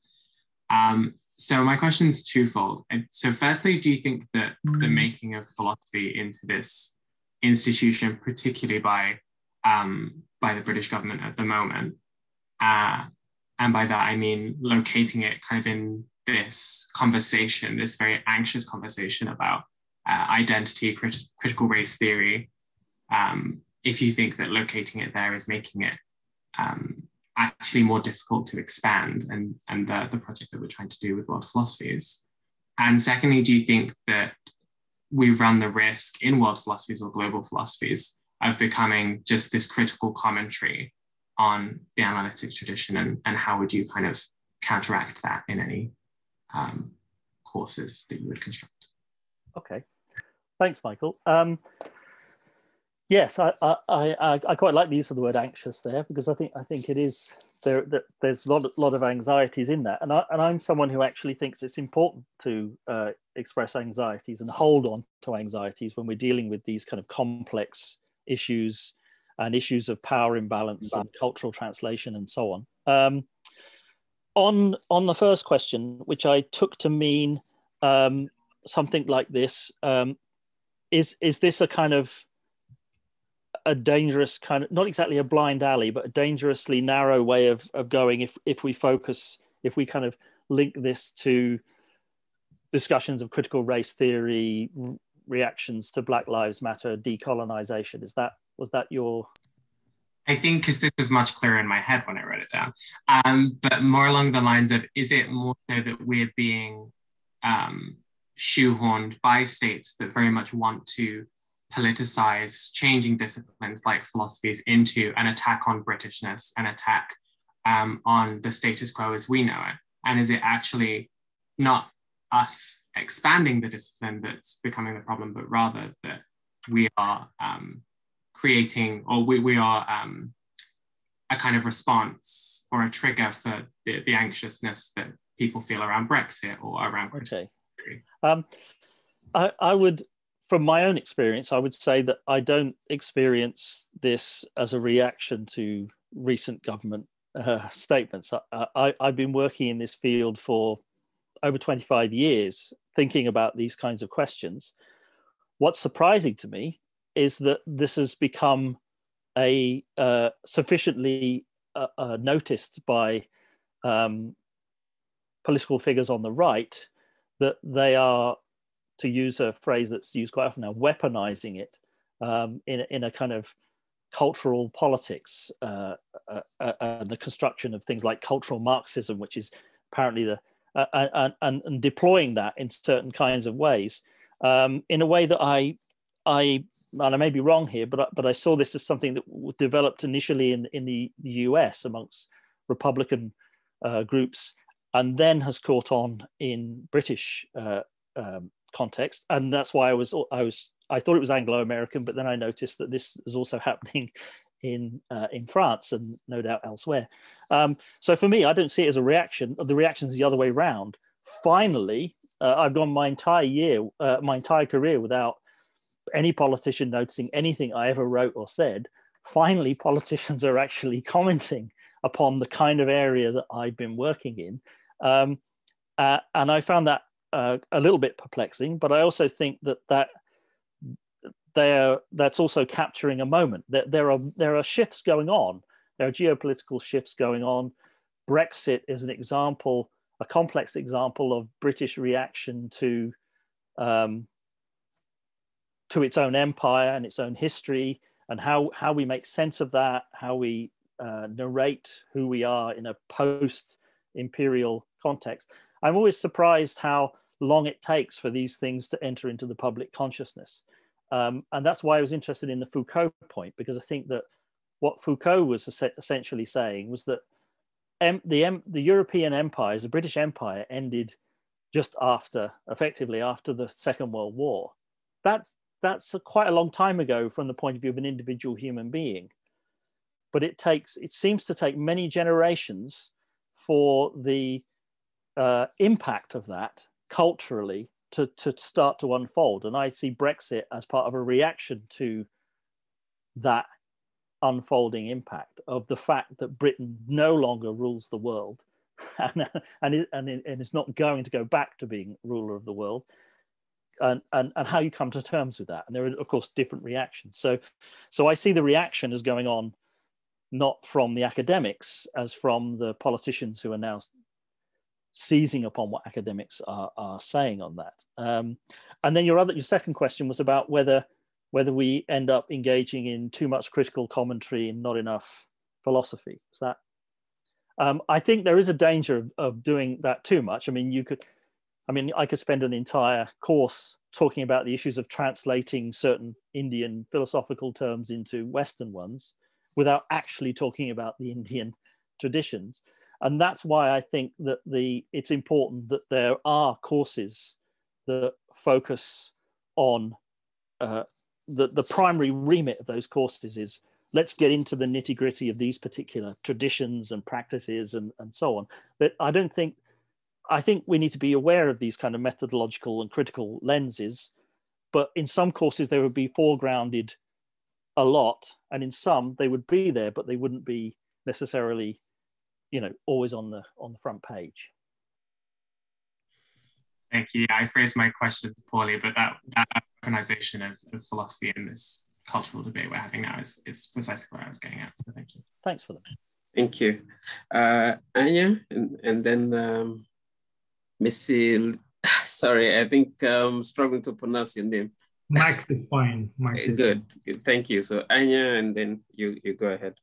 Um, so my question is twofold. So firstly, do you think that the making of philosophy into this institution, particularly by um, by the British government at the moment. Uh, and by that, I mean locating it kind of in this conversation, this very anxious conversation about uh, identity, crit- critical race theory. Um, if you think that locating it there is making it um, actually more difficult to expand, and, and the, the project that we're trying to do with world philosophies. And secondly, do you think that we run the risk in world philosophies or global philosophies of becoming just this critical commentary on the analytic tradition and, and how would you kind of counteract that in any um, courses that you would construct? Okay. thanks, Michael. Um, yes, I, I, I, I, quite like the use of the word anxious there because I think I think it is there. there there's a lot, lot of anxieties in that, and I, and I'm someone who actually thinks it's important to uh, express anxieties and hold on to anxieties when we're dealing with these kind of complex issues and issues of power imbalance and cultural translation and so on. Um, on on the first question, which I took to mean um, something like this, um, is is this a kind of a dangerous kind of not exactly a blind alley, but a dangerously narrow way of, of going if if we focus if we kind of link this to discussions of critical race theory, reactions to Black Lives Matter, decolonization. Is that was that your I think because this was much clearer in my head when I wrote it down, um, but more along the lines of is it more so that we're being um, shoehorned by states that very much want to politicize changing disciplines like philosophies into an attack on Britishness, an attack um, on the status quo as we know it? And is it actually not us expanding the discipline that's becoming the problem, but rather that we are um, creating or we, we are um, a kind of response or a trigger for the, the anxiousness that people feel around Brexit or around. Okay. Um, I, I would, from my own experience, I would say that I don't experience this as a reaction to recent government uh, statements. I, I, I've been working in this field for over 25 years, thinking about these kinds of questions. What's surprising to me is that this has become a uh, sufficiently uh, uh, noticed by um, political figures on the right that they are, to use a phrase that's used quite often now, weaponizing it um, in, in a kind of cultural politics uh, uh, uh, and the construction of things like cultural Marxism, which is apparently the and, and, and deploying that in certain kinds of ways. Um, in a way that I I and I may be wrong here, but but I saw this as something that developed initially in in the, US amongst Republican uh, groups, and then has caught on in British uh, um, context, and that's why I was I was I thought it was Anglo American, but then I noticed that this is also happening in uh, in France and no doubt elsewhere. Um, so for me, I don't see it as a reaction. The reaction is the other way around. Finally, uh, I've gone my entire year, uh, my entire career without any politician noticing anything I ever wrote or said, finally politicians are actually commenting upon the kind of area that I've been working in. Um, uh, and I found that uh, a little bit perplexing, but I also think that that that's also capturing a moment. That there are there are shifts going on. There are geopolitical shifts going on. Brexit is an example, a complex example of British reaction to um, to its own empire and its own history and how, how we make sense of that, how we uh, narrate who we are in a post imperial context. I'm always surprised how long it takes for these things to enter into the public consciousness. Um, and that's why I was interested in the Foucault point, because I think that what Foucault was essentially saying was that the, the European empires, the British Empire, ended just after, effectively after the Second World War. That's that's a, quite a long time ago from the point of view of an individual human being. But it takes, it seems to take many generations for the uh, impact of that culturally to, to start to unfold. And I see Brexit as part of a reaction to that unfolding impact of the fact that Britain no longer rules the world and, and, and, and it's not going to go back to being ruler of the world and, and, and how you come to terms with that. And there are, of course, different reactions. So, so I see the reaction as going on not from the academics as from the politicians who are now seizing upon what academics are, are saying on that. Um, and then your other, your second question was about whether whether we end up engaging in too much critical commentary and not enough philosophy. Is that? Um, I think there is a danger of, of doing that too much. I mean, you could I mean, I could spend an entire course talking about the issues of translating certain Indian philosophical terms into Western ones without actually talking about the Indian traditions. And that's why I think that the it's important that there are courses that focus on uh, the, the primary remit of those courses is let's get into the nitty gritty of these particular traditions and practices and, and so on. But I don't think, I think we need to be aware of these kind of methodological and critical lenses. But in some courses, they would be foregrounded a lot. And in some, they would be there, but they wouldn't be necessarily, you know, always on the on the front page. Thank you. I phrased my questions poorly, but that, that organization of, of philosophy in this cultural debate we're having now is, is precisely where I was getting at. So thank you. Thanks for that. Thank you. Uh, Anya, and, and then um, Missy, sorry, I think I'm struggling to pronounce your name. Max is fine. Max is Good. Good. Thank you. So Anya, and then you, you go ahead.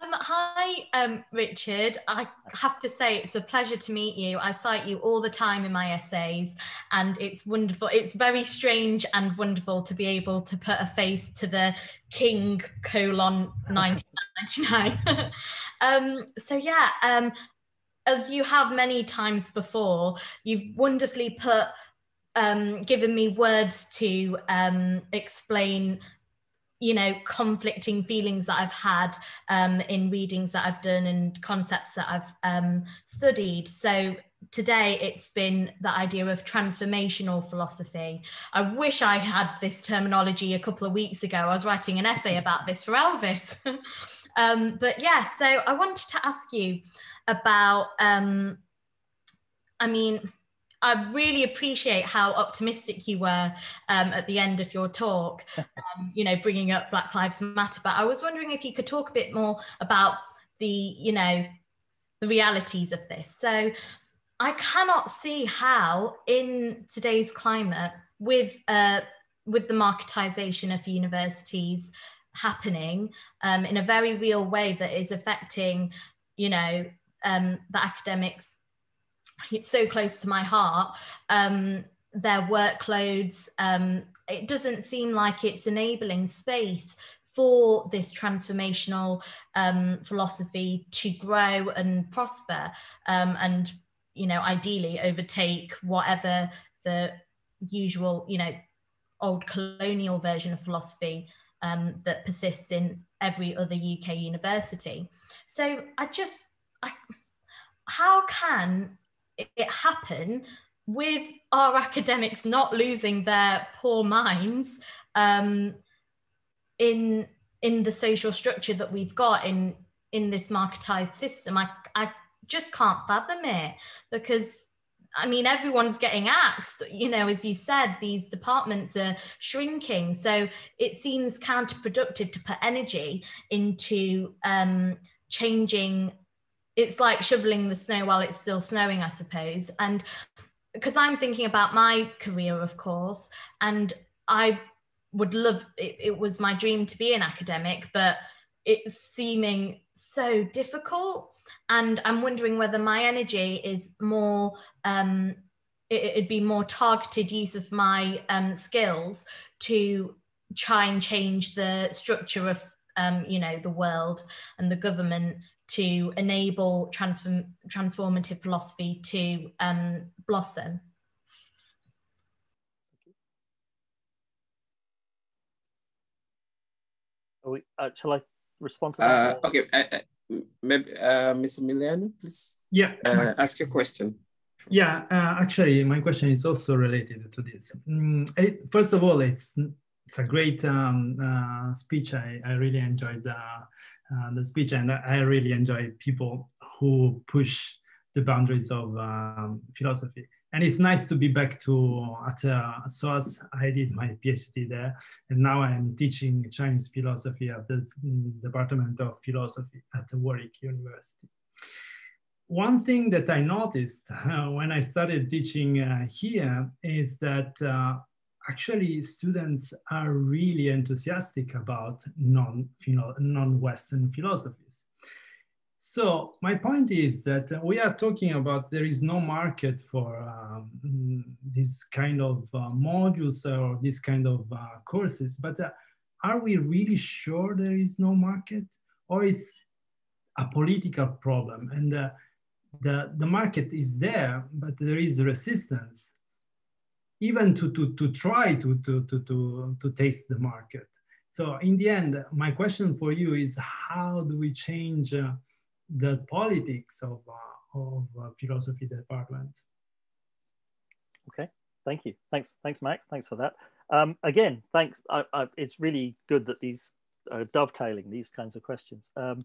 Um, hi, um, Richard. I have to say it's a pleasure to meet you. I cite you all the time in my essays, and it's wonderful. It's very strange and wonderful to be able to put a face to the King colon 1999. um, so yeah, um, as you have many times before, you've wonderfully put um, given me words to um, explain you know conflicting feelings that i've had um, in readings that i've done and concepts that i've um, studied. So today it's been the idea of transformational philosophy. I wish i had this terminology a couple of weeks ago. I was writing an essay about this for elvis. Um, but yeah so i wanted to ask you about um, i mean I really appreciate how optimistic you were um, at the end of your talk, um, you know, bringing up Black Lives Matter. But I was wondering if you could talk a bit more about the, you know, the realities of this. So I cannot see how in today's climate, with uh, with the marketization of universities happening um, in a very real way that is affecting, you know, um, the academics so close to my heart. Um, their workloads, um, it doesn't seem like it's enabling space for this transformational um, philosophy to grow and prosper um, and you know ideally overtake whatever the usual you know old colonial version of philosophy um, that persists in every other UK university. So I just, I, how can it happen with our academics not losing their poor minds um, in in the social structure that we've got in in this marketized system i i just can't fathom it because I mean, everyone's getting axed. You know, as you said, these departments are shrinking. So it seems counterproductive to put energy into um, changing it's like shoveling the snow while it's still snowing, I suppose. And because I'm thinking about my career, of course, and I would love it, it was my dream to be an academic, but it's seeming so difficult. And I'm wondering whether my energy is more, um, it, would be more targeted use of my um, skills to try and change the structure of um, you know the world and the government to enable transform, transformative philosophy to um, blossom. We, uh, shall I respond to that? Uh, okay, uh, uh maybe uh, Massimiliano, please. Yeah. Uh, ask your question. Yeah, uh, actually, my question is also related to this. Mm, it, first of all, it's it's a great um, uh, speech. I, I really enjoyed uh, the speech, and I really enjoy people who push the boundaries of um, philosophy. And it's nice to be back to at uh, SOAS. I did my PhD there, and now I'm teaching Chinese philosophy at the mm, Department of Philosophy at Warwick University. One thing that I noticed uh, when I started teaching uh, here is that uh, actually students are really enthusiastic about non, non-Western philosophies. So my point is that we are talking about there is no market for um, this kind of uh, modules or this kind of uh, courses, but uh, are we really sure there is no market or it's a political problem and uh, the, the market is there, but there is resistance even to, to, to try to, to, to, to, to taste the market. So in the end, my question for you is how do we change uh, the politics of, uh, of uh, philosophy department? Okay, thank you. Thanks, thanks, Max. Thanks for that. Um, again, thanks. I, I, it's really good that these are dovetailing these kinds of questions. Um,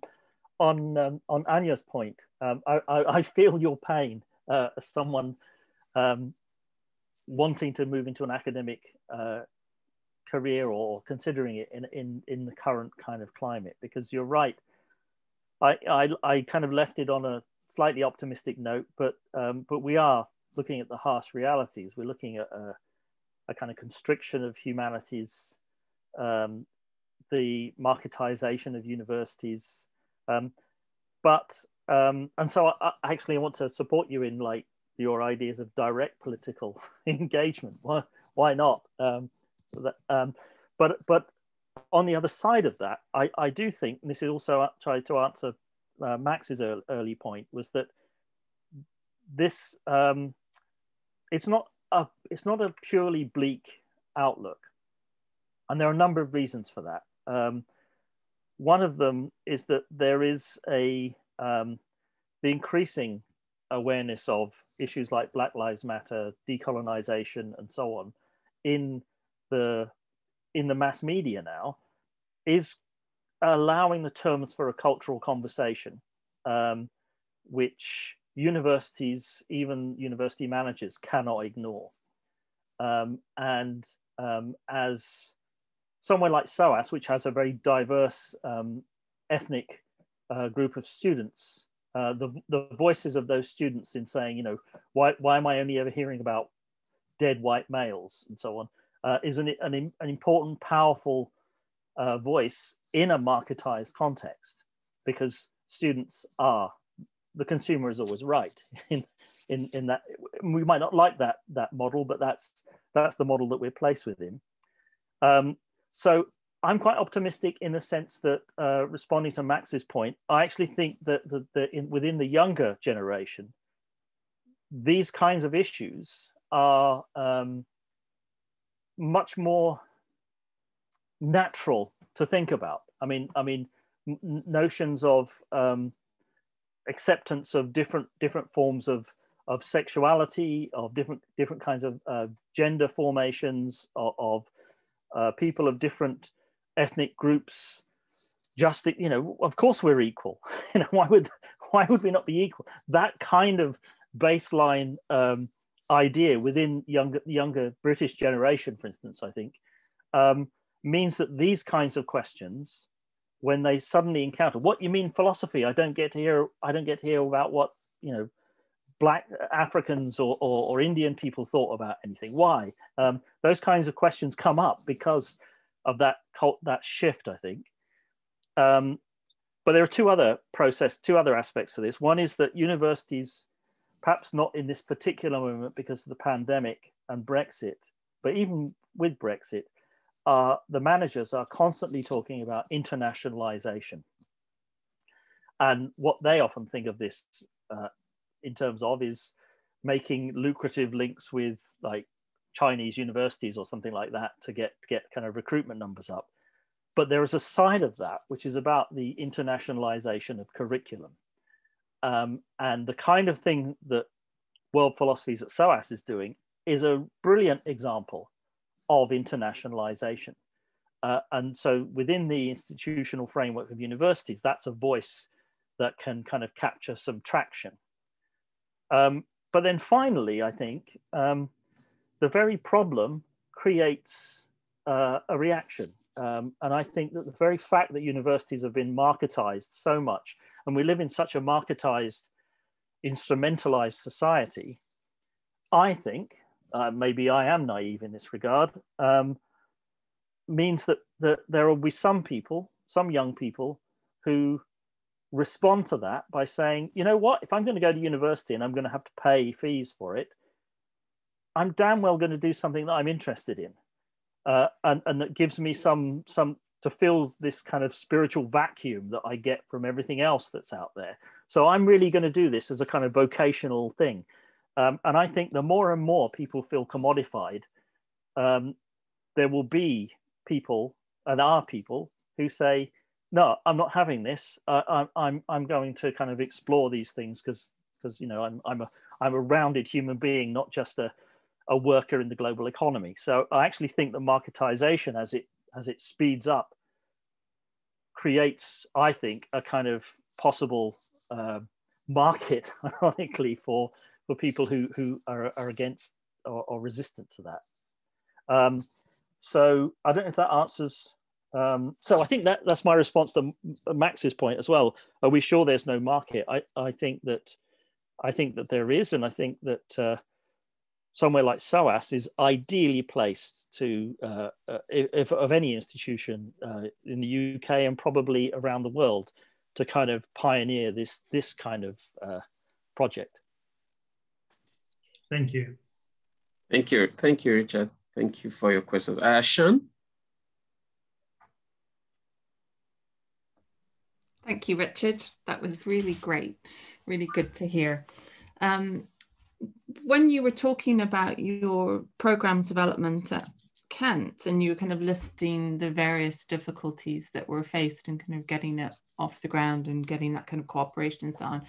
on um, on Anya's point, um, I, I, I, feel your pain uh, as someone um, wanting to move into an academic uh, career or considering it in, in, in the current kind of climate, because you're right. I, I, I kind of left it on a slightly optimistic note, but, um, but we are looking at the harsh realities. We're looking at a, a kind of constriction of humanities, um, the marketization of universities. Um, but, um, and so I, I actually want to support you in like your ideas of direct political engagement. Why, why not? Um, so that, um, but, but on the other side of that, I, I do think, and this is also trying to answer uh, Max's early point, was that this um, it's not a it's not a purely bleak outlook, and there are a number of reasons for that. Um, one of them is that there is a um, the increasing awareness of issues like Black Lives Matter, decolonization, and so on in the in the mass media now is allowing the terms for a cultural conversation, um, which universities, even university managers, cannot ignore. Um, and um, as somewhere like SOAS, which has a very diverse um, ethnic uh, group of students, uh, the, the voices of those students in saying, you know, why, why am I only ever hearing about dead white males and so on, uh, is an, an, an, important, powerful uh, voice in a marketized context because students are, the consumer is always right in, in, in that. We might not like that, that model, but that's, that's the model that we're placed within. Um, so I'm quite optimistic in the sense that, uh, responding to Max's point, I actually think that the, the in, within the younger generation, these kinds of issues are um, much more natural to think about. I mean, I mean, notions of um, acceptance of different different forms of of sexuality, of different different kinds of uh, gender formations, of, of uh, people of different ethnic groups just you know of course we're equal. You know why would why would we not be equal? That kind of baseline um, idea within younger younger british generation for instance i think um, means that these kinds of questions when they suddenly encounter what you mean philosophy i don't get to hear i don't get to hear about what you know black africans or, or, or indian people thought about anything. Why? Um, those kinds of questions come up because of that cult, that shift, I think. Um, but there are two other process, two other aspects to this. One is that universities, perhaps not in this particular moment because of the pandemic and Brexit, but even with Brexit, uh, the managers are constantly talking about internationalization. And what they often think of this uh, in terms of is making lucrative links with like Chinese universities or something like that to get get kind of recruitment numbers up. But there is a side of that which is about the internationalization of curriculum. Um, and the kind of thing that World Philosophies at SOAS is doing is a brilliant example of internationalization. Uh, and so within the institutional framework of universities, that's a voice that can kind of capture some traction. Um, but then finally, I think, um, the very problem creates uh, a reaction. Um, and I think that the very fact that universities have been marketized so much, and we live in such a marketized, instrumentalized society, I think, uh, maybe I am naive in this regard, um, means that, that there will be some people, some young people, who respond to that by saying, you know what, if I'm going to go to university and I'm going to have to pay fees for it, I'm damn well going to do something that I'm interested in, uh, and and that gives me some some to fill this kind of spiritual vacuum that I get from everything else that's out there. So I'm really going to do this as a kind of vocational thing. Um, and I think the more and more people feel commodified, um, there will be people and are people who say, no, I'm not having this. Uh, I'm, I'm, going to kind of explore these things because, because you know, I'm, I'm, a, I'm a rounded human being, not just a, a worker in the global economy. So I actually think that marketization as it, as it speeds up creates, I think, a kind of possible uh, market, ironically, for for people who who are, are against or, or resistant to that. Um, so I don't know if that answers. Um, so I think that that's my response to Max's point as well. Are we sure there's no market? I I think that I think that there is, and I think that. Uh, somewhere like SOAS is ideally placed to, uh, uh, if, if, of any institution uh, in the UK and probably around the world, to kind of pioneer this this kind of uh, project. Thank you. Thank you. Thank you, Richard. Thank you for your questions. Uh, Sean? Thank you, Richard. That was really great. Really good to hear. Um, when you were talking about your program development at Kent and you were kind of listing the various difficulties that were faced and kind of getting it off the ground and getting that kind of cooperation and so on,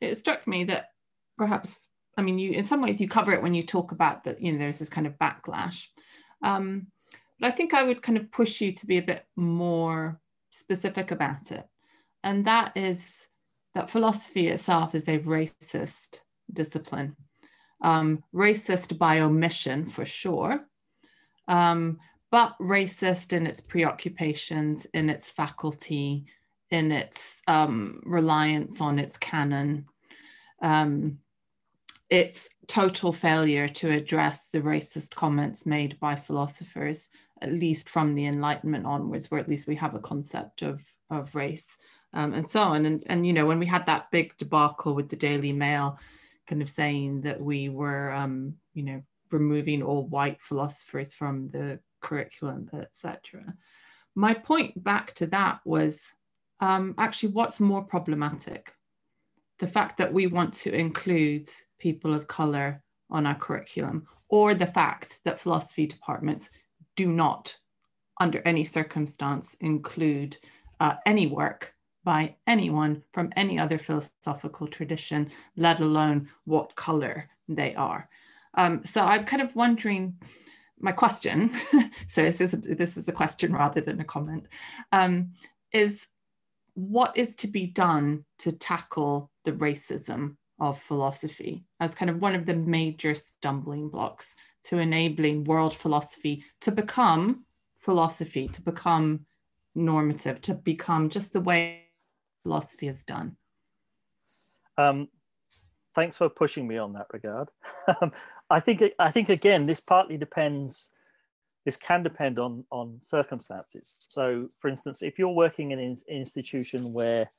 it struck me that perhaps, I mean, you in some ways you cover it when you talk about that, you know, there's this kind of backlash. Um, but I think I would kind of push you to be a bit more specific about it. And that is that philosophy itself is a racist discipline. Um, racist by omission for sure, um, but racist in its preoccupations, in its faculty, in its um, reliance on its canon, um, its total failure to address the racist comments made by philosophers, at least from the Enlightenment onwards, where at least we have a concept of, of race um, and so on. And, and, you know, when we had that big debacle with the Daily Mail, kind of saying that we were, um, you know, removing all white philosophers from the curriculum, etc. My point back to that was um, actually what's more problematic? The fact that we want to include people of color on our curriculum, or the fact that philosophy departments do not, under any circumstance, include uh, any work by anyone from any other philosophical tradition, let alone what color they are. Um, so I'm kind of wondering, my question, so this is, this is a question rather than a comment, um, is what is to be done to tackle the racism of philosophy as kind of one of the major stumbling blocks to enabling world philosophy to become philosophy, to become normative, to become just the way philosophy is done? Um, thanks for pushing me on that regard. I think I think again this partly depends. This can depend on on circumstances. So, for instance, if you're working in an institution where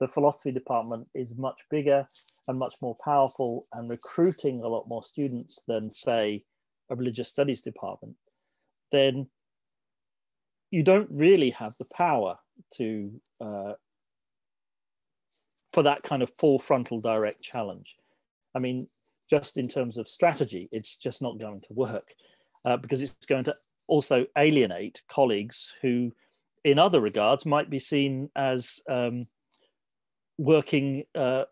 the philosophy department is much bigger and much more powerful and recruiting a lot more students than, say, a religious studies department, then you don't really have the power to uh, for that kind of full frontal direct challenge. I mean, just in terms of strategy, it's just not going to work uh, because it's going to also alienate colleagues who, in other regards, might be seen as um, working uh,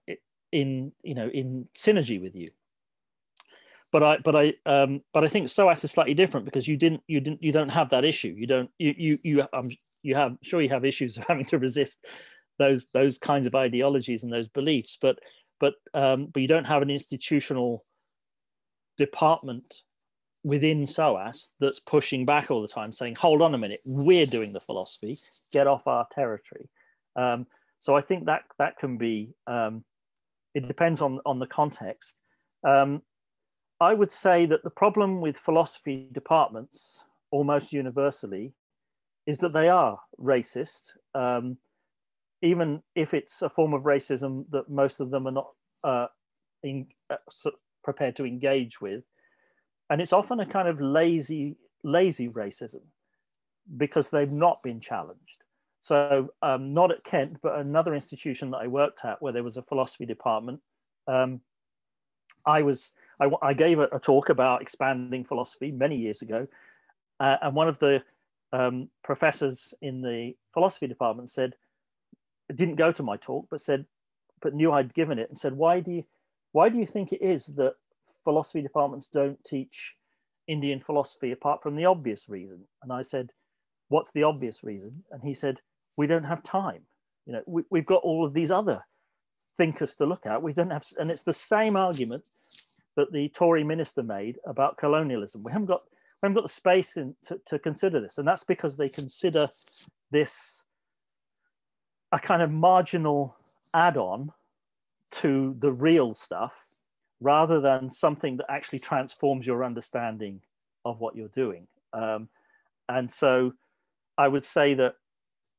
in you know in synergy with you. But I but I um, but I think SOAS is slightly different because you didn't you didn't you don't have that issue. You don't you you you um, you have sure you have issues of having to resist those those kinds of ideologies and those beliefs, but but um, but you don't have an institutional department within SOAS that's pushing back all the time, saying, "Hold on a minute, we're doing the philosophy. Get off our territory." Um, so I think that that can be. Um, it depends on on the context. Um, I would say that the problem with philosophy departments, almost universally, is that they are racist. Um, even if it's a form of racism that most of them are not uh, in, uh, prepared to engage with, and it's often a kind of lazy, lazy racism because they've not been challenged. So, um, not at Kent, but another institution that I worked at where there was a philosophy department. Um, I was I, I gave a, a, talk about expanding philosophy many years ago, uh, and one of the um, professors in the philosophy department said, didn't go to my talk, but said, but knew I'd given it, and said, why do you, why do you think it is that philosophy departments don't teach Indian philosophy apart from the obvious reason? And I said, what's the obvious reason? And he said, we don't have time. You know, we, we've got all of these other thinkers to look at. We don't have, and it's the same argument that the Tory minister made about colonialism. We haven't got, we haven't got the space in, to, to consider this, and that's because they consider this a kind of marginal add-on to the real stuff, rather than something that actually transforms your understanding of what you're doing. Um, and so, I would say that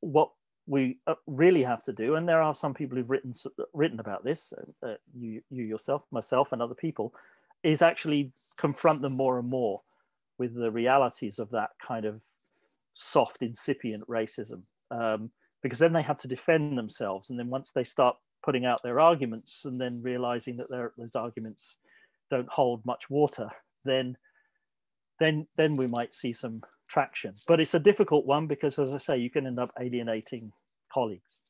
what we uh, really have to do, and there are some people who've written written about this, uh, uh, you you yourself, myself, and other people, is actually confront them more and more with the realities of that kind of soft, incipient racism, um, because then they have to defend themselves, and then once they start putting out their arguments, and then realizing that those arguments don't hold much water, then then then we might see some traction. But it's a difficult one because, as I say, you can end up alienating colleagues.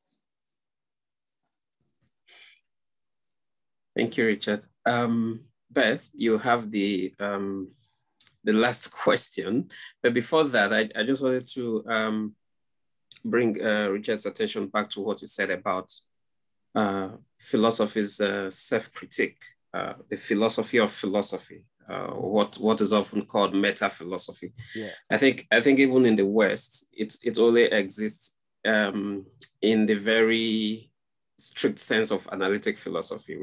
Thank you, Richard. Um, Beth, you have the um, the last question. But before that, I, I just wanted to um, bring uh, Richard's attention back to what you said about uh, philosophy's uh, self-critique, uh, the philosophy of philosophy uh, what what is often called meta philosophy. Yeah. I think I think even in the West, it it only exists um, in the very strict sense of analytic philosophy.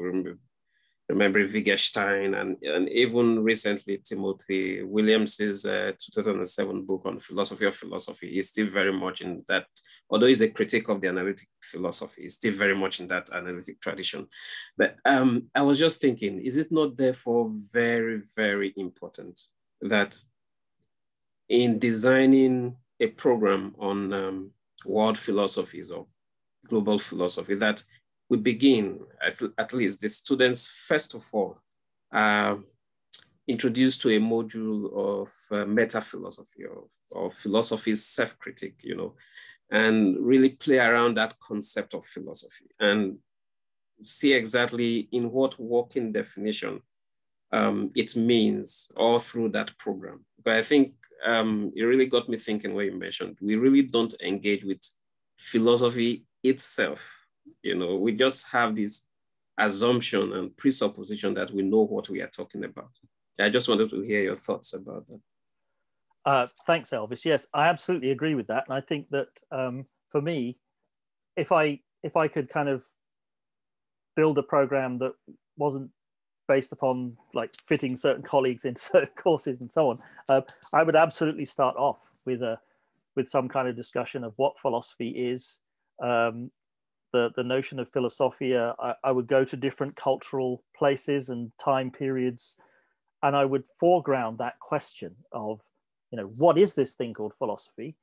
Remember, remember Wittgenstein and, and even recently Timothy Williamson's uh, 2007 book on philosophy of philosophy is still very much in that, although he's a critic of the analytic philosophy, is still very much in that analytic tradition. But um, I was just thinking, is it not therefore very, very important that in designing a program on um, world philosophies or global philosophy that we begin, at, at least the students, first of all, are introduced to a module of uh, meta philosophy or, or philosophy's self critique, you know, and really play around that concept of philosophy and see exactly in what working definition um, it means all through that program. But I think um, it really got me thinking what you mentioned. We really don't engage with philosophy itself you know, we just have this assumption and presupposition that we know what we are talking about. I just wanted to hear your thoughts about that. Uh, thanks, Elvis. Yes, I absolutely agree with that, and I think that um, for me, if I if I could kind of build a program that wasn't based upon like fitting certain colleagues in certain courses and so on, uh, I would absolutely start off with a with some kind of discussion of what philosophy is, um, the, the notion of philosophia, I, I would go to different cultural places and time periods, and I would foreground that question of, you know, what is this thing called philosophy?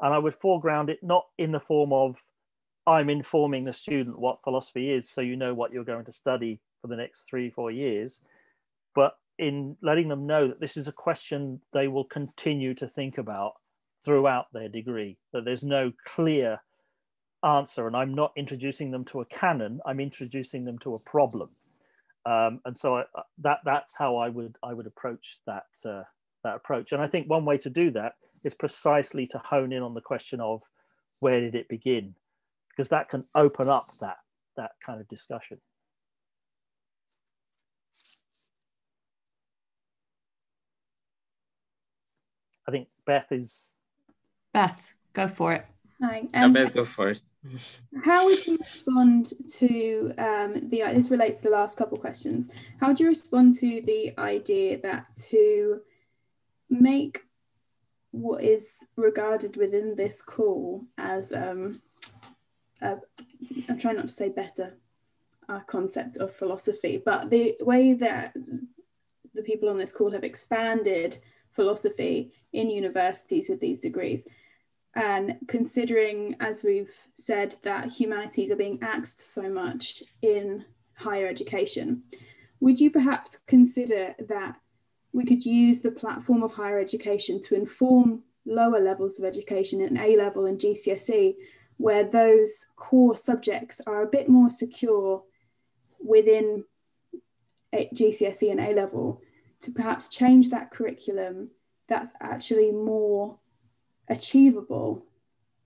And I would foreground it not in the form of, I'm informing the student what philosophy is, so you know what you're going to study for the next three, four years, but in letting them know that this is a question they will continue to think about throughout their degree, that there's no clear answer and I'm not introducing them to a canon, I'm introducing them to a problem. Um, and so I, that that's how I would I would approach that uh, that approach. And I think one way to do that is precisely to hone in on the question of where did it begin, because that can open up that that kind of discussion. I think Beth is. Beth, go for it. Hi. Um, I go first. how would you respond to um, the? This relates to the last couple questions. How would you respond to the idea that to make what is regarded within this call as um, a, I'm trying not to say better a concept of philosophy, but the way that the people on this call have expanded philosophy in universities with these degrees and considering, as we've said, that humanities are being axed so much in higher education, would you perhaps consider that we could use the platform of higher education to inform lower levels of education in A level and GCSE, where those core subjects are a bit more secure within GCSE and A level, to perhaps change that curriculum that's actually more achievable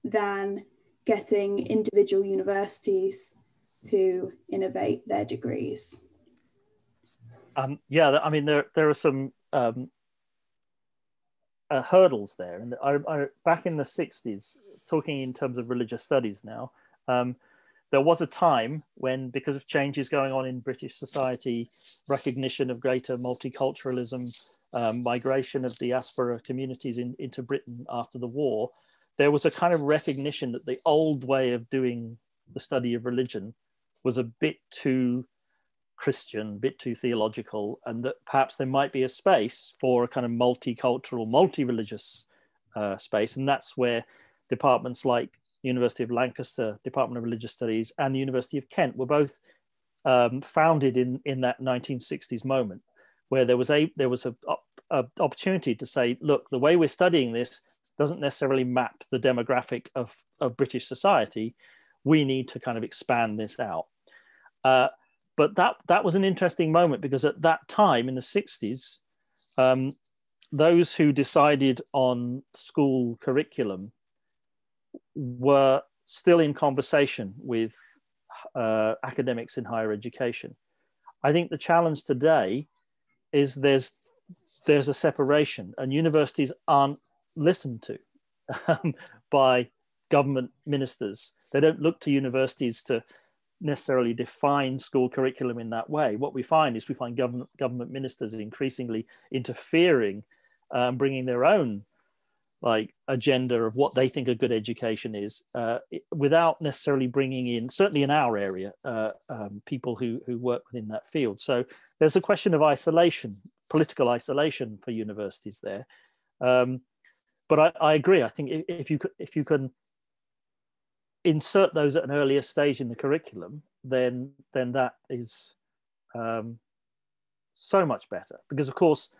than getting individual universities to innovate their degrees. Um, yeah, I mean, there, there are some um, uh, hurdles there. And I, I, back in the 60s, talking in terms of religious studies now, um, there was a time when, because of changes going on in British society, recognition of greater multiculturalism, um, migration of diaspora communities in, into Britain after the war, there was a kind of recognition that the old way of doing the study of religion was a bit too Christian, bit too theological, and that perhaps there might be a space for a kind of multicultural, multi-religious uh, space, and that's where departments like University of Lancaster Department of Religious Studies and the University of Kent were both um, founded in in that 1960s moment, where there was a there was a, a opportunity to say, look, the way we're studying this doesn't necessarily map the demographic of, of British society. We need to kind of expand this out. Uh, but that that was an interesting moment because at that time in the 60s um, those who decided on school curriculum were still in conversation with uh, academics in higher education i think the challenge today is there's there's a separation and universities aren't listened to um, by government ministers they don't look to universities to necessarily define school curriculum in that way. What we find is we find government government ministers increasingly interfering, um, bringing their own like agenda of what they think a good education is, uh, without necessarily bringing in, certainly in our area, uh, um, people who who work within that field. So there's a question of isolation, political isolation for universities there. Um, but I, I, agree. I think if you if you can insert those at an earlier stage in the curriculum, then then that is um, so much better. Because of course,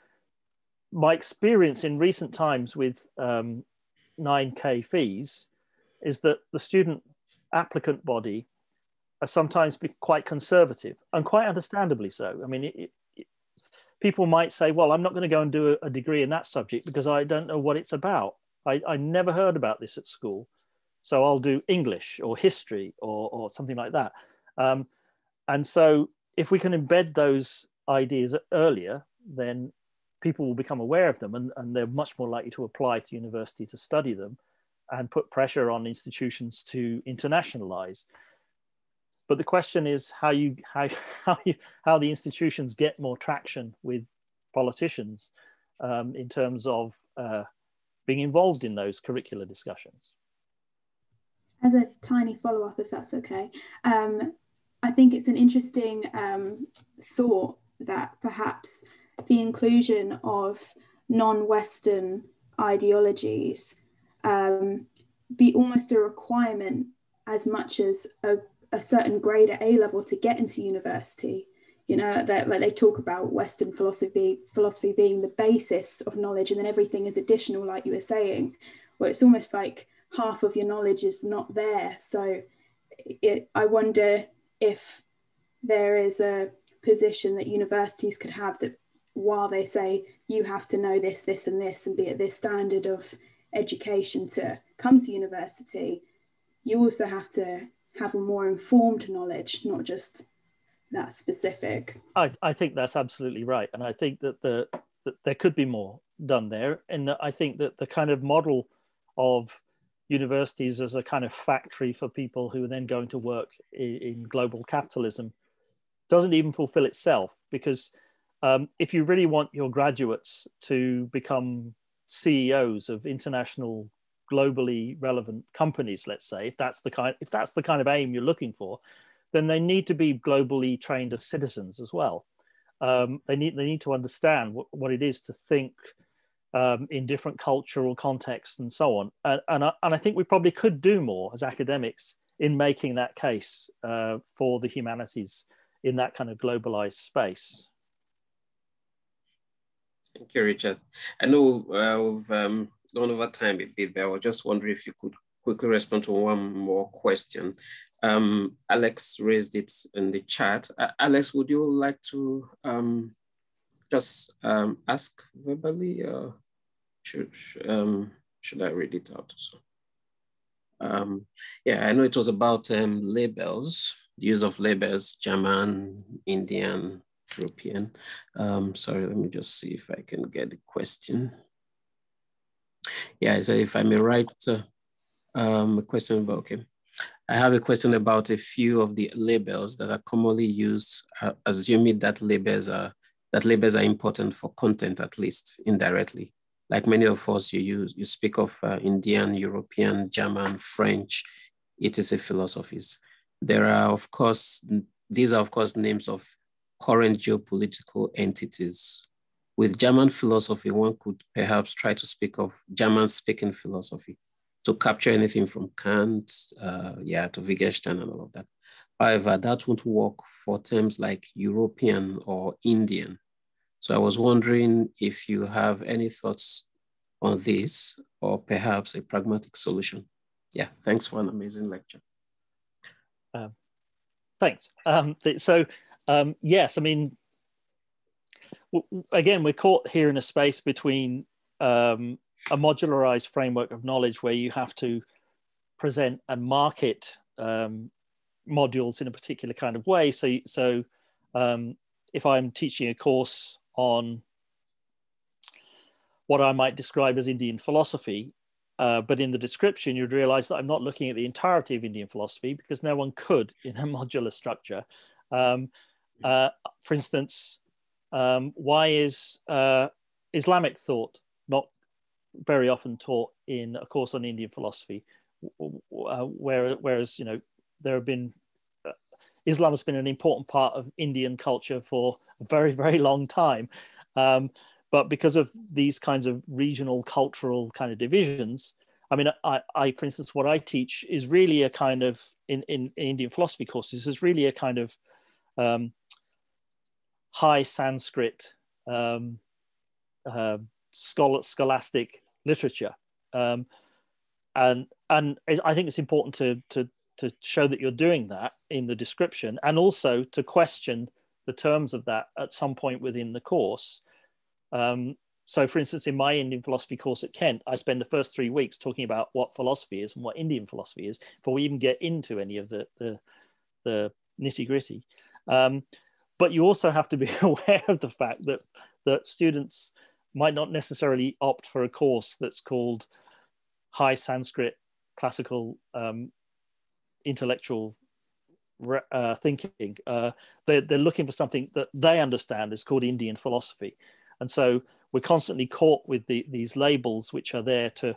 my experience in recent times with um, 9K fees is that the student applicant body are sometimes be quite conservative and quite understandably so. I mean, it, it, people might say, well, I'm not going to go and do a, a, degree in that subject because I don't know what it's about. I, I never heard about this at school. So I'll do English or history or, or something like that. Um, and so if we can embed those ideas earlier, then people will become aware of them and, and they're much more likely to apply to university to study them and put pressure on institutions to internationalize. But the question is how you how how you how the institutions get more traction with politicians um, in terms of uh, being involved in those curricular discussions as a tiny follow up, if that's okay, um, I think it's an interesting um, thought that perhaps the inclusion of non Western ideologies um, be almost a requirement as much as a, a, certain grade at A level to get into university. You know, that like they talk about Western philosophy, philosophy being the basis of knowledge, and then everything is additional, like you were saying, where it's almost like half of your knowledge is not there. So it, I wonder if there is a position that universities could have that while they say you have to know this, this, and this, and be at this standard of education to come to university, you also have to have a more informed knowledge, not just that specific. I, I think that's absolutely right. And I think that the that there could be more done there. And I think that the kind of model of universities as a kind of factory for people who are then going to work in, in global capitalism doesn't even fulfill itself because um, if you really want your graduates to become CEOs of international globally relevant companies let's say if that's the kind if that's the kind of aim you're looking for then they need to be globally trained as citizens as well um, they need they need to understand what, what it is to think um, in different cultural contexts and so on. And, and, I, and I think we probably could do more as academics in making that case uh, for the humanities in that kind of globalized space. Thank you, Richard. I know uh, we've um, gone over time a bit, but I was just wondering if you could quickly respond to one more question. Um, Alex raised it in the chat. Uh, Alex, would you like to um, just um, ask verbally? Or should, um, should I read it out? So, um, yeah, I know it was about um, labels, the use of labels, German, Indian, European. Um, sorry, let me just see if I can get the question. Yeah, so if I may write uh, um, a question about, okay. I have a question about a few of the labels that are commonly used, uh, assuming that labels are that labels are important for content at least indirectly. Like many of us, you use you speak of uh, Indian, European, German, French, etc. philosophies. There are of course these are of course names of current geopolitical entities. With German philosophy, one could perhaps try to speak of German speaking philosophy to capture anything from Kant, uh, yeah, to Wittgenstein and all of that. However, that won't work for terms like European or Indian. So I was wondering if you have any thoughts on this or perhaps a pragmatic solution. Yeah, thanks for an amazing lecture. Um, thanks. Um, so um, yes, I mean, again, we're caught here in a space between um, a modularized framework of knowledge where you have to present and market um, modules in a particular kind of way. So, so um, if I'm teaching a course on what I might describe as Indian philosophy, uh, but in the description, you'd realize that I'm not looking at the entirety of Indian philosophy because no one could in a modular structure. Um, uh, for instance, um, why is uh, Islamic thought not very often taught in a course on Indian philosophy, uh, where, whereas you know there have been uh, Islam has been an important part of Indian culture for a very very long time, um, but because of these kinds of regional cultural kind of divisions, I mean, I, I for instance, what I teach is really a kind of in, in, in Indian philosophy courses is really a kind of um, high Sanskrit um, uh, scholastic literature. Um, and and I think it's important to, to to show that you're doing that in the description, and also to question the terms of that at some point within the course. Um, so, for instance, in my Indian philosophy course at Kent, I spend the first three weeks talking about what philosophy is and what Indian philosophy is before we even get into any of the the, the nitty gritty. Um, but you also have to be aware of the fact that that students might not necessarily opt for a course that's called high Sanskrit classical um, intellectual uh, thinking. Uh, they're, they're looking for something that they understand is called Indian philosophy. And so we're constantly caught with the, these labels, which are there to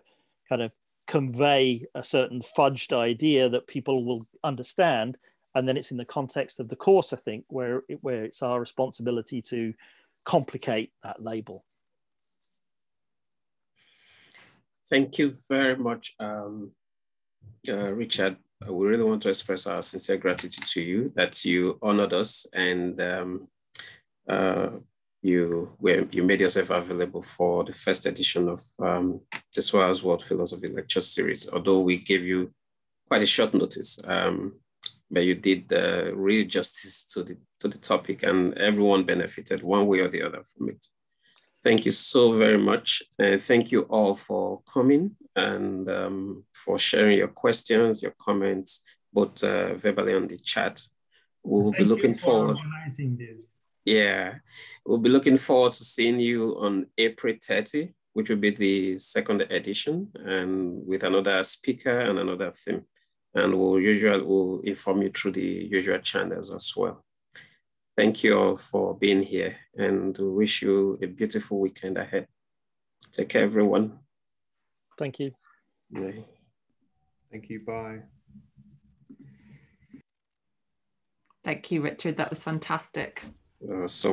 kind of convey a certain fudged idea that people will understand. And then it's in the context of the course, I think, where, it, where it's our responsibility to complicate that label. Thank you very much, um, uh, Richard. Uh, we really want to express our sincere gratitude to you that you honored us and um, uh, you were, you made yourself available for the first edition of um, the SOAS World Philosophy Lecture Series. Although we gave you quite a short notice, um, but you did uh, real justice to the to the topic, and everyone benefited one way or the other from it. Thank you so very much. And thank you all for coming and um, for sharing your questions, your comments, both uh, verbally on the chat. We will thank be looking for forward. Organizing this. Yeah, we'll be looking forward to seeing you on April 30, which will be the second edition, and with another speaker and another theme. And we'll usually will inform you through the usual channels as well. Thank you all for being here and wish you a beautiful weekend ahead. Take care, everyone. Thank you. Bye. Thank you. Bye. Thank you, Richard. That was fantastic. Uh, so